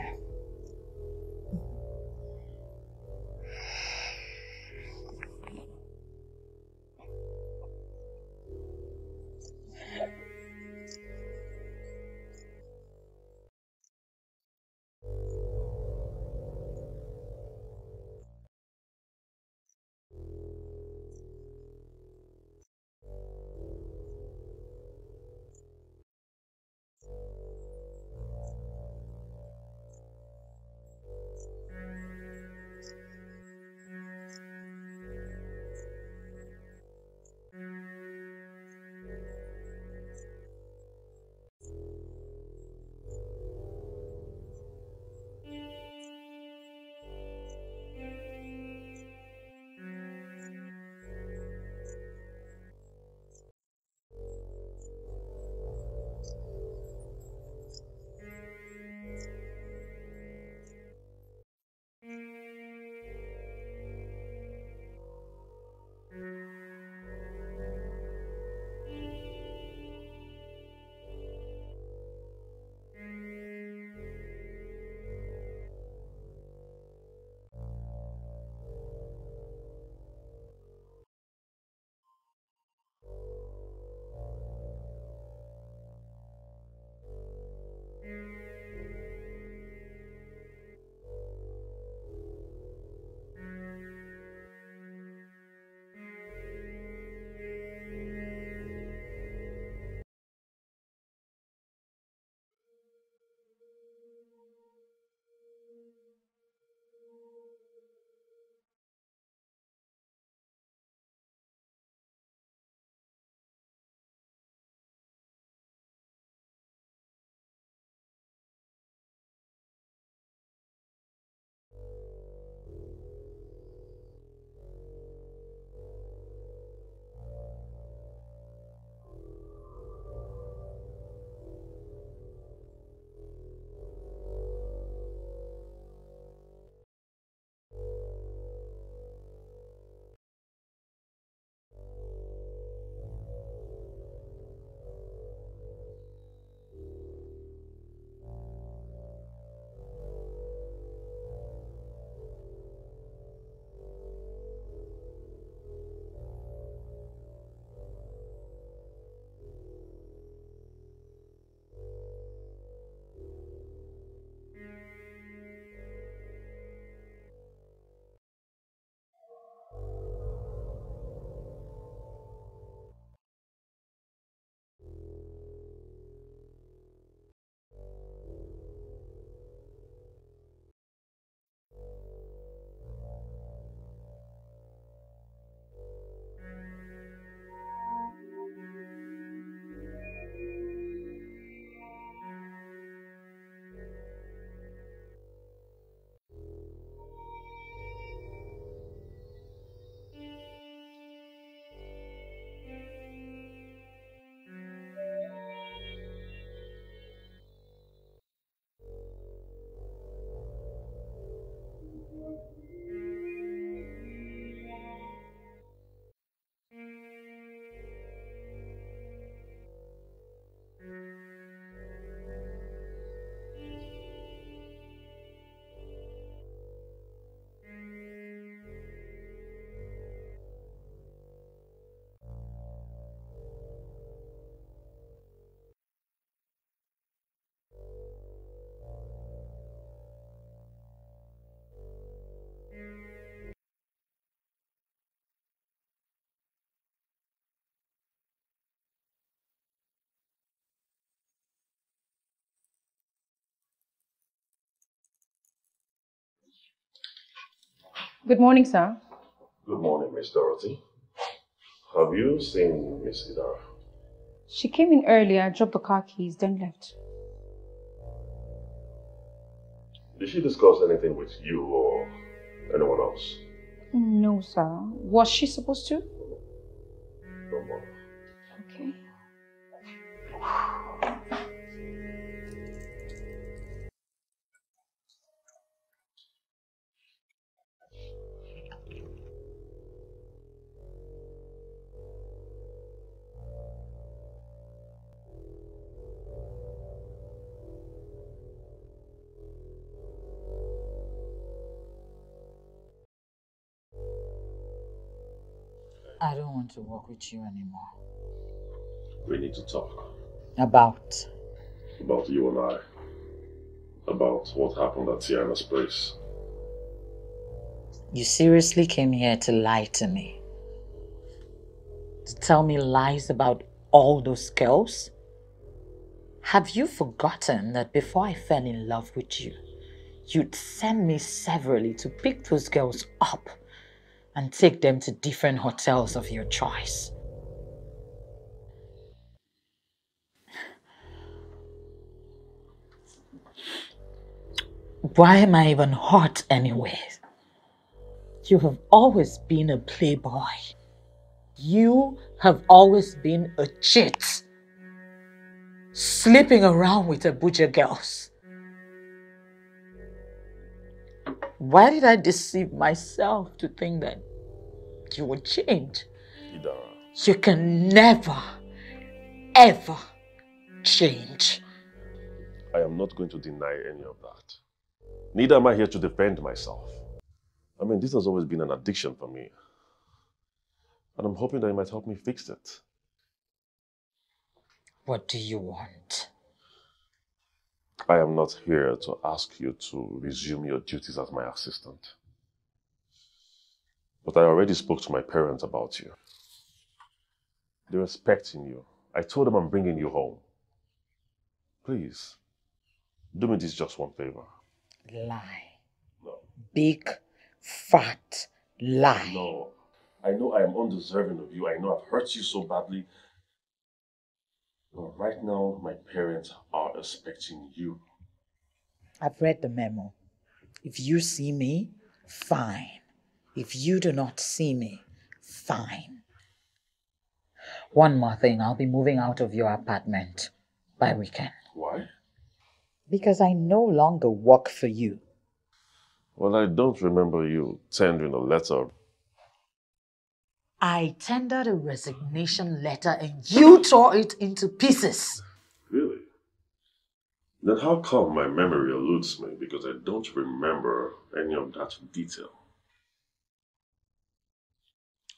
S3: Good morning, sir.
S6: Good morning, Miss Dorothy. Have you seen Miss Idara?
S3: She came in earlier, dropped the car keys, then left.
S6: Did she discuss anything with you or anyone else?
S3: No, sir. Was she supposed to?
S6: No more.
S2: Don't want to work with you anymore.
S6: We need to talk
S2: About?
S6: about you and I. About what happened at Tiana's place.
S2: You seriously came here to lie to me? To tell me lies about all those girls? Have you forgotten that before I fell in love with you, you'd send me severally to pick those girls up and take them to different hotels of your choice? Why am I even hot anyway? You have always been a playboy. You have always been a cheat. Sleeping around with Abuja girls. Why did I deceive myself to think that you would change?
S6: Idara.
S2: You can never, ever change.
S6: I am not going to deny any of that. Neither am I here to defend myself. I mean, this has always been an addiction for me. And I'm hoping that you might help me fix it.
S2: What do you want?
S6: I am not here to ask you to resume your duties as my assistant. But I already spoke to my parents about you. They're expecting you. I told them I'm bringing you home. Please, do me this just one favor.
S2: Lie. No. Big, fat lie.
S6: No, I know I am undeserving of you. I know I've hurt you so badly. Right now, my parents are expecting you.
S2: I've read the memo. If you see me, fine. If you do not see me, fine. One more thing, I'll be moving out of your apartment by weekend
S6: Why?
S2: because I no longer work for you.
S6: Well, I don't remember you tendering a letter.
S2: I tendered a resignation letter and you tore it into pieces.
S6: Really? Then how come my memory eludes me because I don't remember any of that detail?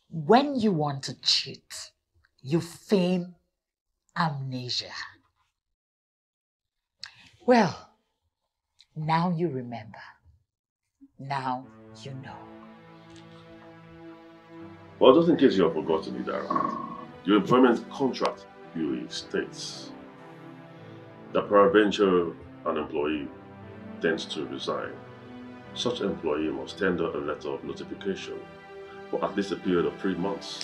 S2: When you want to cheat, you feign amnesia. Well, now you remember. Now you know.
S6: Well, just in case you have forgotten, Idara, your employment contract clearly states that peradventure an employee tends to resign. Such employee must tender a letter of notification for at least a period of three months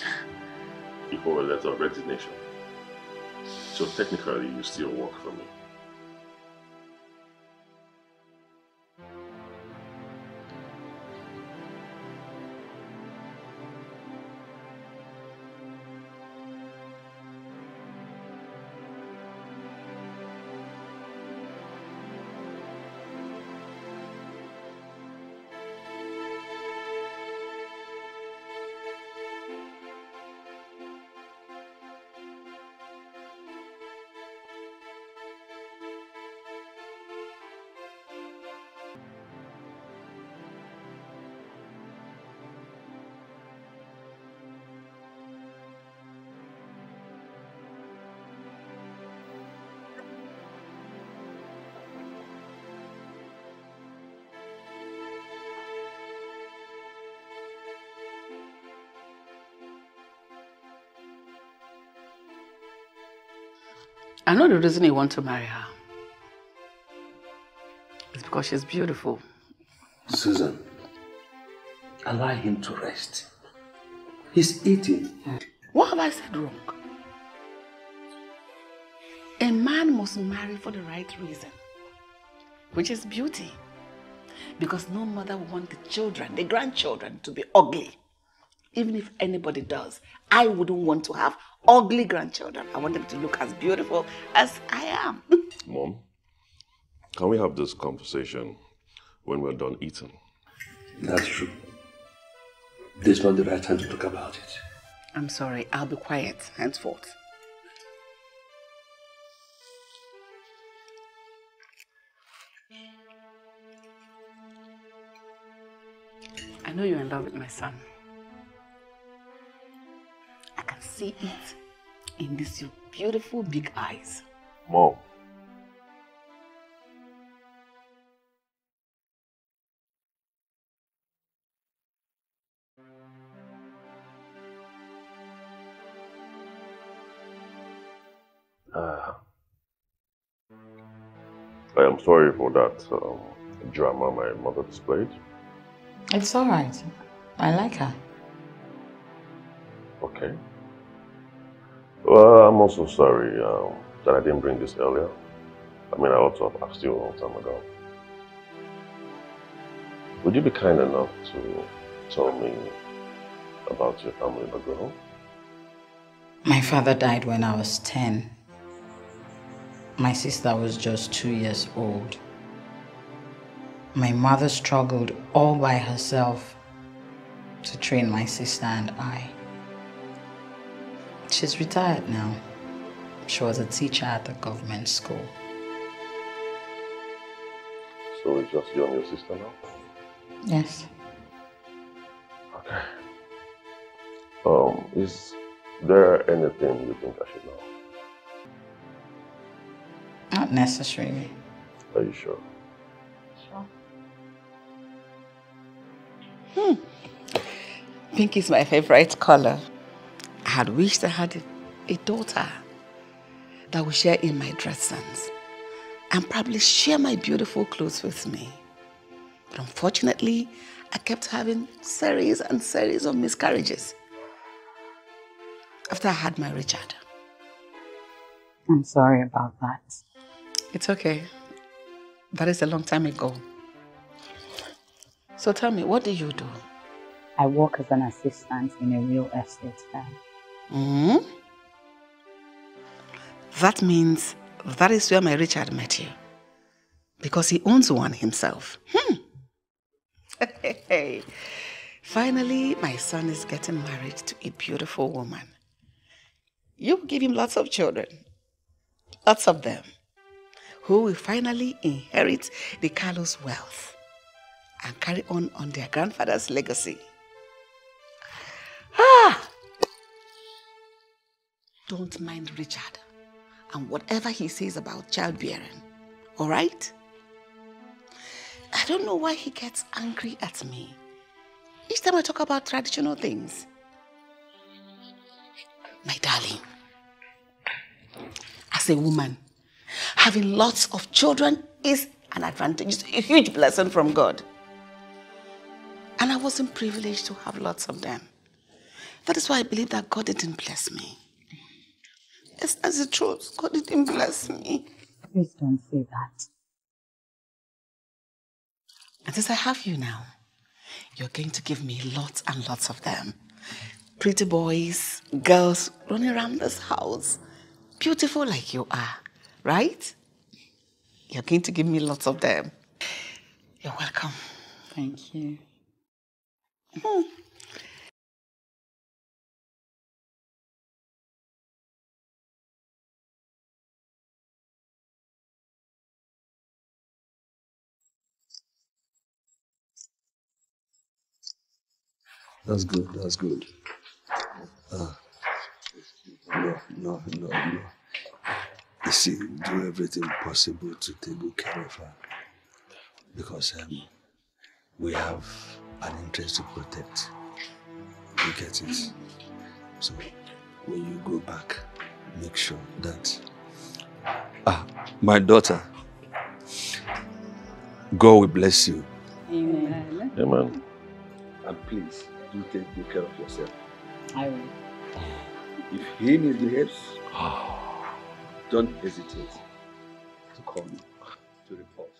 S6: before a letter of resignation. So technically, you still work for me.
S7: I know the reason you want to marry her. It's because she's beautiful.
S5: Susan,
S15: Allow him to rest. He's eating.
S7: What have I said wrong? A man must marry for the right reason, which is beauty. Because no mother would want the children, the grandchildren, to be ugly. Even if anybody does, I wouldn't want to have ugly grandchildren. I want them to look as beautiful as I am. [laughs]
S6: Mom, can we have this conversation when we're done eating?
S15: That's true. This is not the right time to talk about it.
S7: I'm sorry, I'll be quiet henceforth. I know you're in love with my son. See it in these your beautiful big eyes.
S6: Mom. Uh, I am sorry for that um, drama my mother displayed.
S2: It's all right. I like her.
S6: Okay. Well, I'm also sorry um, that I didn't bring this earlier. I mean, I ought to have asked you a long time ago. Would you be kind enough to tell me about your family background?
S2: My father died when I was 10. My sister was just two years old. My mother struggled all by herself to train my sister and I. She's retired now. She was a teacher at the government school.
S6: So it's just you and your sister now?
S2: Yes.
S6: Okay. Um, is there anything you think I should know?
S2: Not necessarily.
S6: Are you sure?
S2: Sure.
S7: Hmm. Pink is my favorite color. I had wished I had a, daughter that would share in my dress sense and probably share my beautiful clothes with me. But unfortunately, I kept having series and series of miscarriages after I had my Richard.
S2: I'm sorry about that.
S7: It's okay. That is a long time ago. So tell me, what do you do?
S8: I work as an assistant in a real estate firm.
S7: Hmm? That means that is where my Richard met you. Because he owns one himself. Hmm. [laughs] Finally, my son is getting married to a beautiful woman. You will give him lots of children. Lots of them. Who will finally inherit the Carlos wealth and carry on on their grandfather's legacy. Ah! Don't mind Richard and whatever he says about childbearing, all right? I don't know why he gets angry at me each time I talk about traditional things. My darling, as a woman, having lots of children is an advantage, it's a huge blessing from God. And I wasn't privileged to have lots of them. That is why I believe that God didn't bless me. Yes, that's the truth. God didn't bless me.
S8: Please don't say that.
S7: And since I have you now, you're going to give me lots and lots of them. Pretty boys, girls running around this house, beautiful like you are, right? You're going to give me lots of them. You're welcome.
S2: Thank you.
S7: Hmm.
S15: That's good. That's good. Uh, no, no, no, no. You see, do everything possible to take good care of her. Because um, we have an interest to protect. You get it? So, when you go back, make sure that. Ah, my daughter. God will bless you.
S2: Amen.
S6: Amen.
S15: And please, do take good care of yourself.
S2: I will. [sighs]
S15: If he misbehaves, [sighs] don't hesitate to call me to report.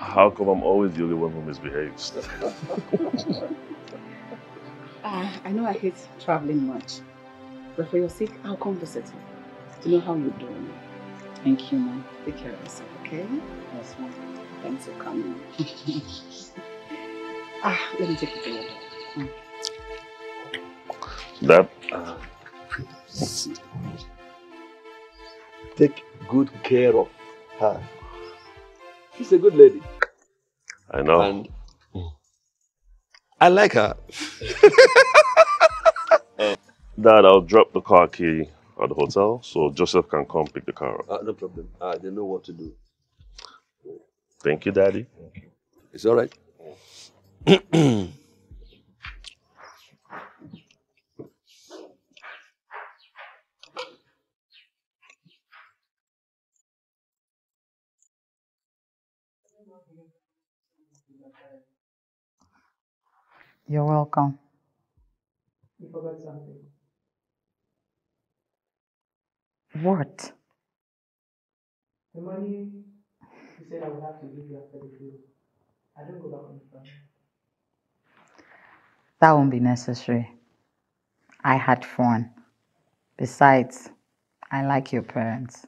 S6: How come I'm always the only one who misbehaves?
S16: Uh, [laughs] [laughs] I know I hate traveling much, but for your sake, I'll come visit you. To know how you're doing.
S2: Thank you, ma'am.
S16: Take care of yourself, okay?
S2: Yes, ma'am.
S16: Thanks for coming. [laughs] ah, let me take you to your bed.
S6: That
S15: Uh. Take good care of her. She's a good lady.
S6: I know.
S15: And I like her. [laughs]
S6: Dad, I'll drop the car key at the hotel so Joseph can come pick the car up.
S15: Uh, no problem. Uh, they know what to do.
S6: Thank you, Daddy.
S15: It's all right. [clears throat]
S2: You're welcome.
S10: You forgot something.
S2: What?
S10: The money you said I would have to give you after the deal. I don't go back on the phone.
S2: That won't be necessary. I had fun. Besides, I like your parents.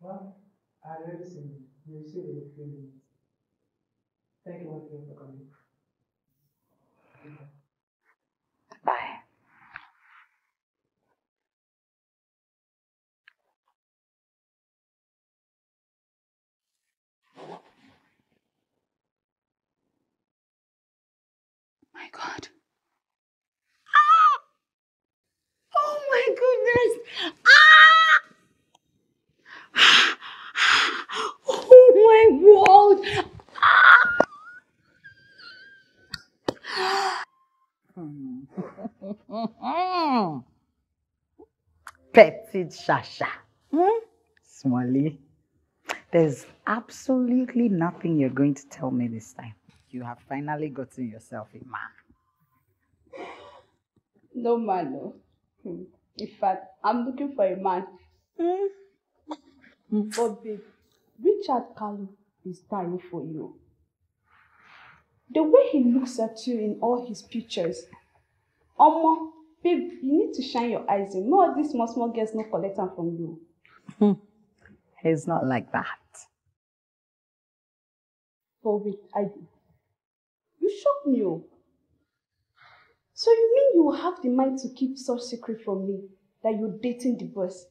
S10: Well, I already seen. You it in a. Thank you once again for coming.
S2: Bye.
S16: My God. Ah! Oh my goodness! Ah! [sighs] Oh my world! [laughs]
S2: Petite Shasha. Hmm? Smally. There's absolutely nothing you're going to tell me this time. You have finally gotten yourself a man.
S1: No man, no. Hmm. In fact, I'm looking for a man. Hmm. But babe, Richard Kalu is dying for you. The way he looks at you in all his pictures. Omo, babe, you need to shine your eyes in. More of these small, small girls no collect am from you.
S2: It's not like that.
S1: But wait, I You shocked me, oh. So you mean you have the mind to keep such secret from me that you're dating the boss?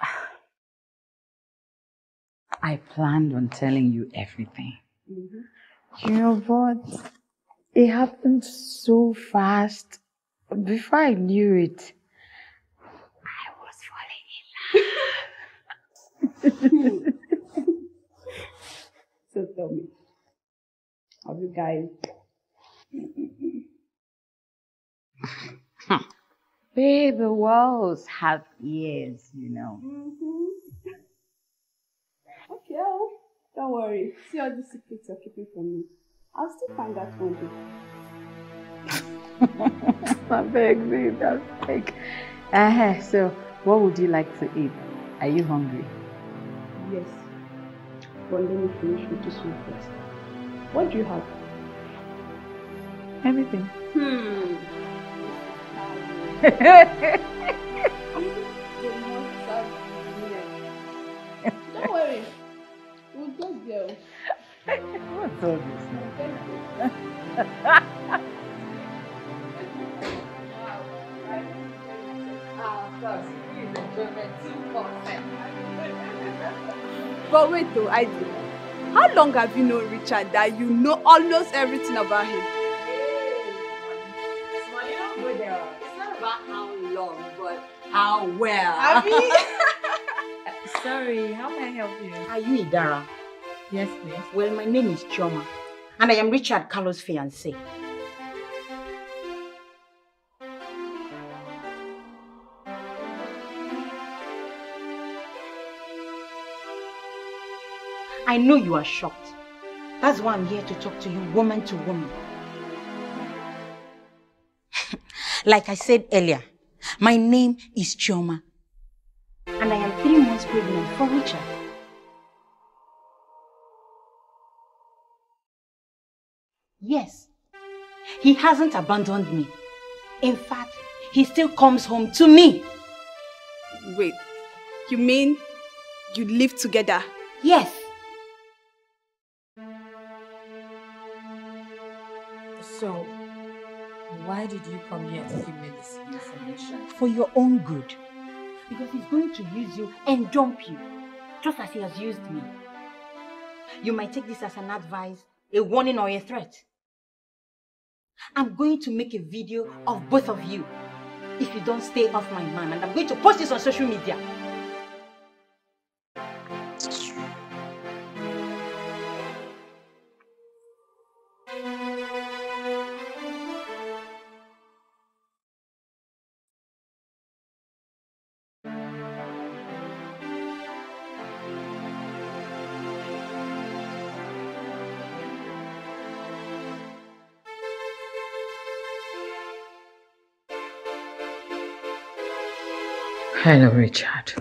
S1: [sighs]
S2: I planned on telling you everything.
S1: Mm-hmm.
S2: You know what? It happened so fast. Before I knew it, I was falling in love. [laughs]
S1: so tell me, have you guys?
S2: Baby, walls have ears, you know.
S1: Mm-hmm. Okay, oh, don't worry. See all the secrets you're keeping from me. I'll still find out one day. [laughs]
S2: I beg, babe, that's like. Uh, so, what would you like to eat? Are you hungry?
S1: Yes. But let me finish with this one first. What do you have?
S2: Everything.
S1: Hmm. [laughs] Don't worry. We'll get there.
S2: What's all this
S1: But wait though, I do. How long have you known Richard that you know almost everything about him?
S16: How well.
S1: Abi? [laughs]
S16: Sorry, how may I help you?
S17: Are you Idara?
S16: Yes, please.
S17: Well, my name is Chioma, and I am Richard Carlos' fiancé. I know you are shocked. That's why I'm here to talk to you woman to woman. [laughs] Like I said earlier, my name is Chioma. And I am three months pregnant for Richard. Yes, he hasn't abandoned me. In fact, he still comes home to me.
S1: Wait, you mean you live together?
S17: Yes.
S2: So, why did you come here to give me this information?
S17: For your own good. Because he's going to use you and dump you. Just as he has used me. You might take this as an advice, a warning or a threat. I'm going to make a video of both of you if you don't stay off my man and I'm going to post this on social media.
S2: Hello, Richard.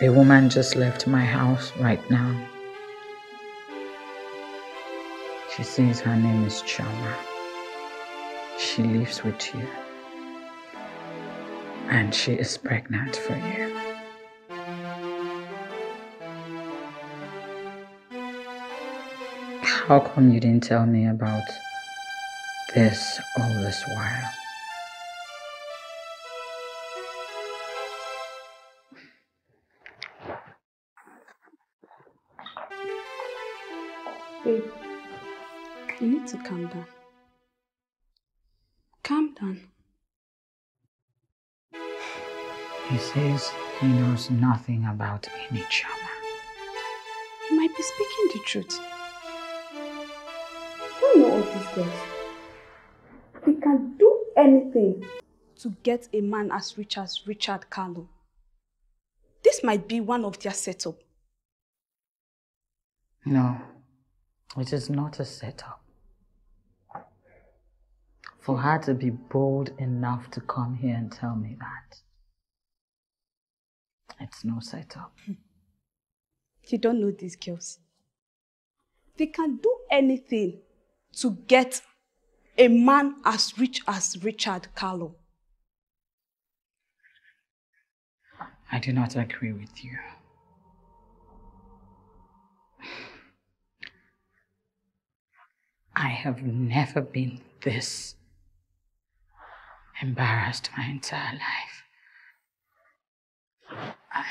S2: A woman just left my house right now. She says her name is Chioma. She lives with you. And she is pregnant for you. How come you didn't tell me about this all this while?
S1: To calm down. Calm down.
S2: He says he knows nothing about any Chioma.
S1: He might be speaking the truth. You don't know all these girls. They can do anything to get a man as rich as Richard Carlo. This might be one of their setup.
S2: No, it is not a setup. For her to be bold enough to come here and tell me that, it's no setup.
S1: You don't know these girls. They can do anything to get a man as rich as Richard Carlo.
S2: I do not agree with you. I have never been this embarrassed my entire life. I.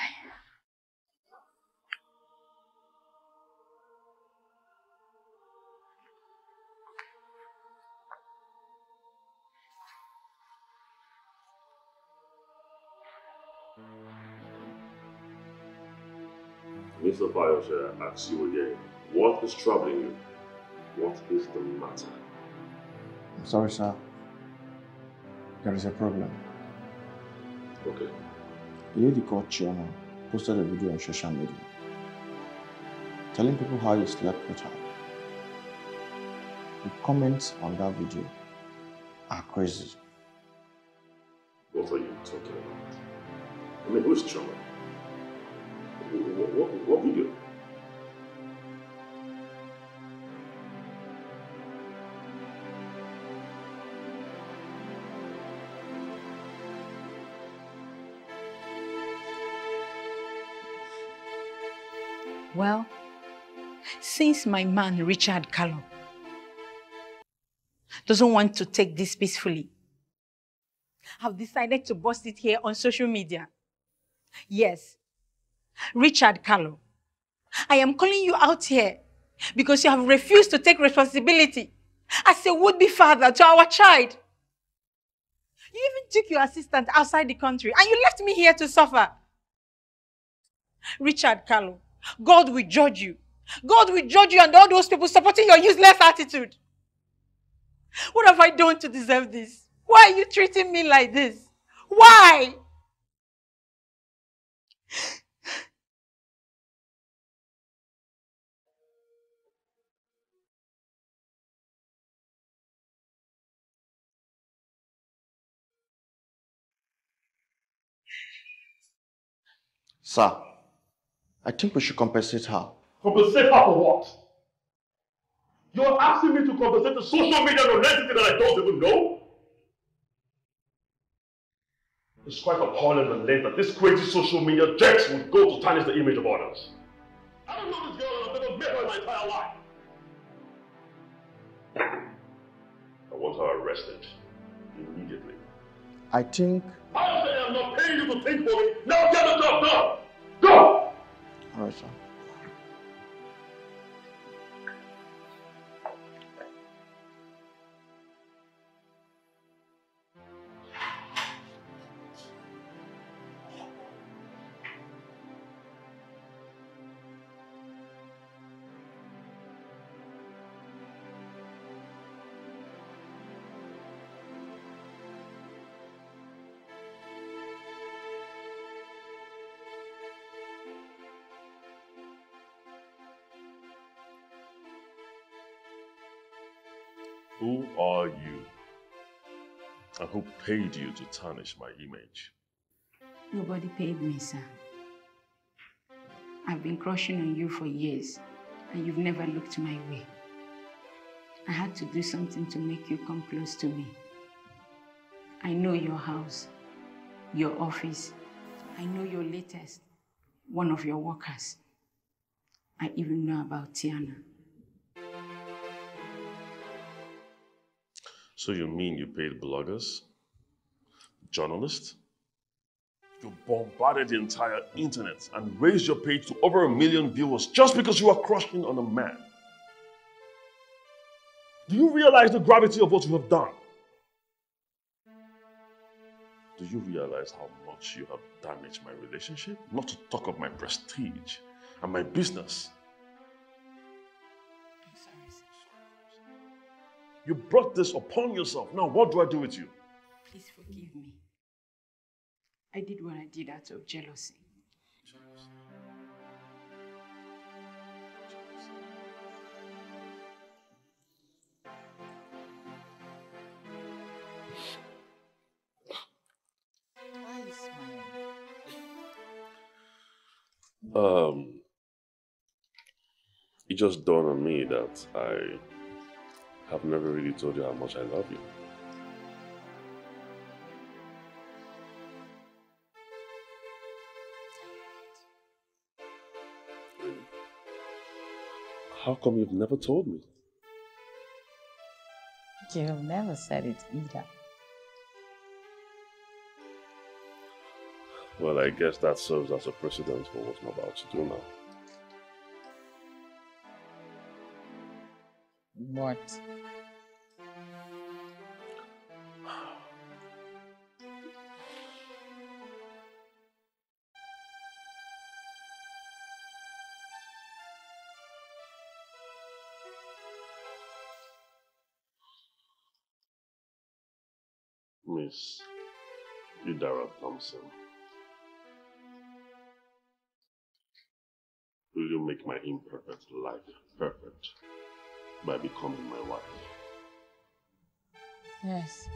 S6: Mr. Fayosha asks you again, what is troubling you? What is the matter?
S5: I'm sorry, sir. There is a problem.
S6: Okay.
S5: A lady called Chioma posted a video on social media telling people how you slept with her. The comments on that video are crazy.
S6: What are you talking about? I mean, who's Chioma? What, what, what video?
S17: Well, since my man Richard Carlo doesn't want to take this peacefully, I've decided to bust it here on social media. Yes, Richard Carlo, I am calling you out here because you have refused to take responsibility as a would-be father to our child. You even took your assistant outside the country and you left me here to suffer. Richard Carlo, God will judge you. God will judge you and all those people supporting your useless attitude. What have I done to deserve this? Why are you treating me like this? Why?
S5: Sir, I think we should compensate her.
S6: Compensate her for what? You're asking me to compensate the social media on entity that I don't even know? It's quite appalling and late that this crazy social media jerks would go to tarnish the image of others. I don't know this girl and I've never met her in my entire life. I want her arrested. Immediately.
S5: I think...
S6: I I'm not paying you to think for me. Now get the job done! Go!
S5: Alright,
S6: paid you to tarnish my image?
S17: Nobody paid me, sir. I've been crushing on you for years, and you've never looked my way. I had to do something to make you come close to me. I know your house, your office. I know your latest, one of your workers. I even know about Tiana.
S6: So you mean you paid bloggers? Journalists? You bombarded the entire internet and raised your page to over a million viewers just because you are crushing on a man. Do you realize the gravity of what you have done? Do you realize how much you have damaged my relationship? Not to talk of my prestige and my business. You brought this upon yourself. Now, what do I do with you?
S17: Please forgive me. I did what I did out of jealousy.
S2: Smiling?
S6: Um, it just dawned on me that I have never really told you how much I love you. How come you've never told me?
S2: You've never said it either.
S6: Well, I guess that serves as a precedent for what I'm about to do now.
S2: What?
S6: Idara Thompson. Will you make my imperfect life perfect by becoming my wife?
S2: Yes.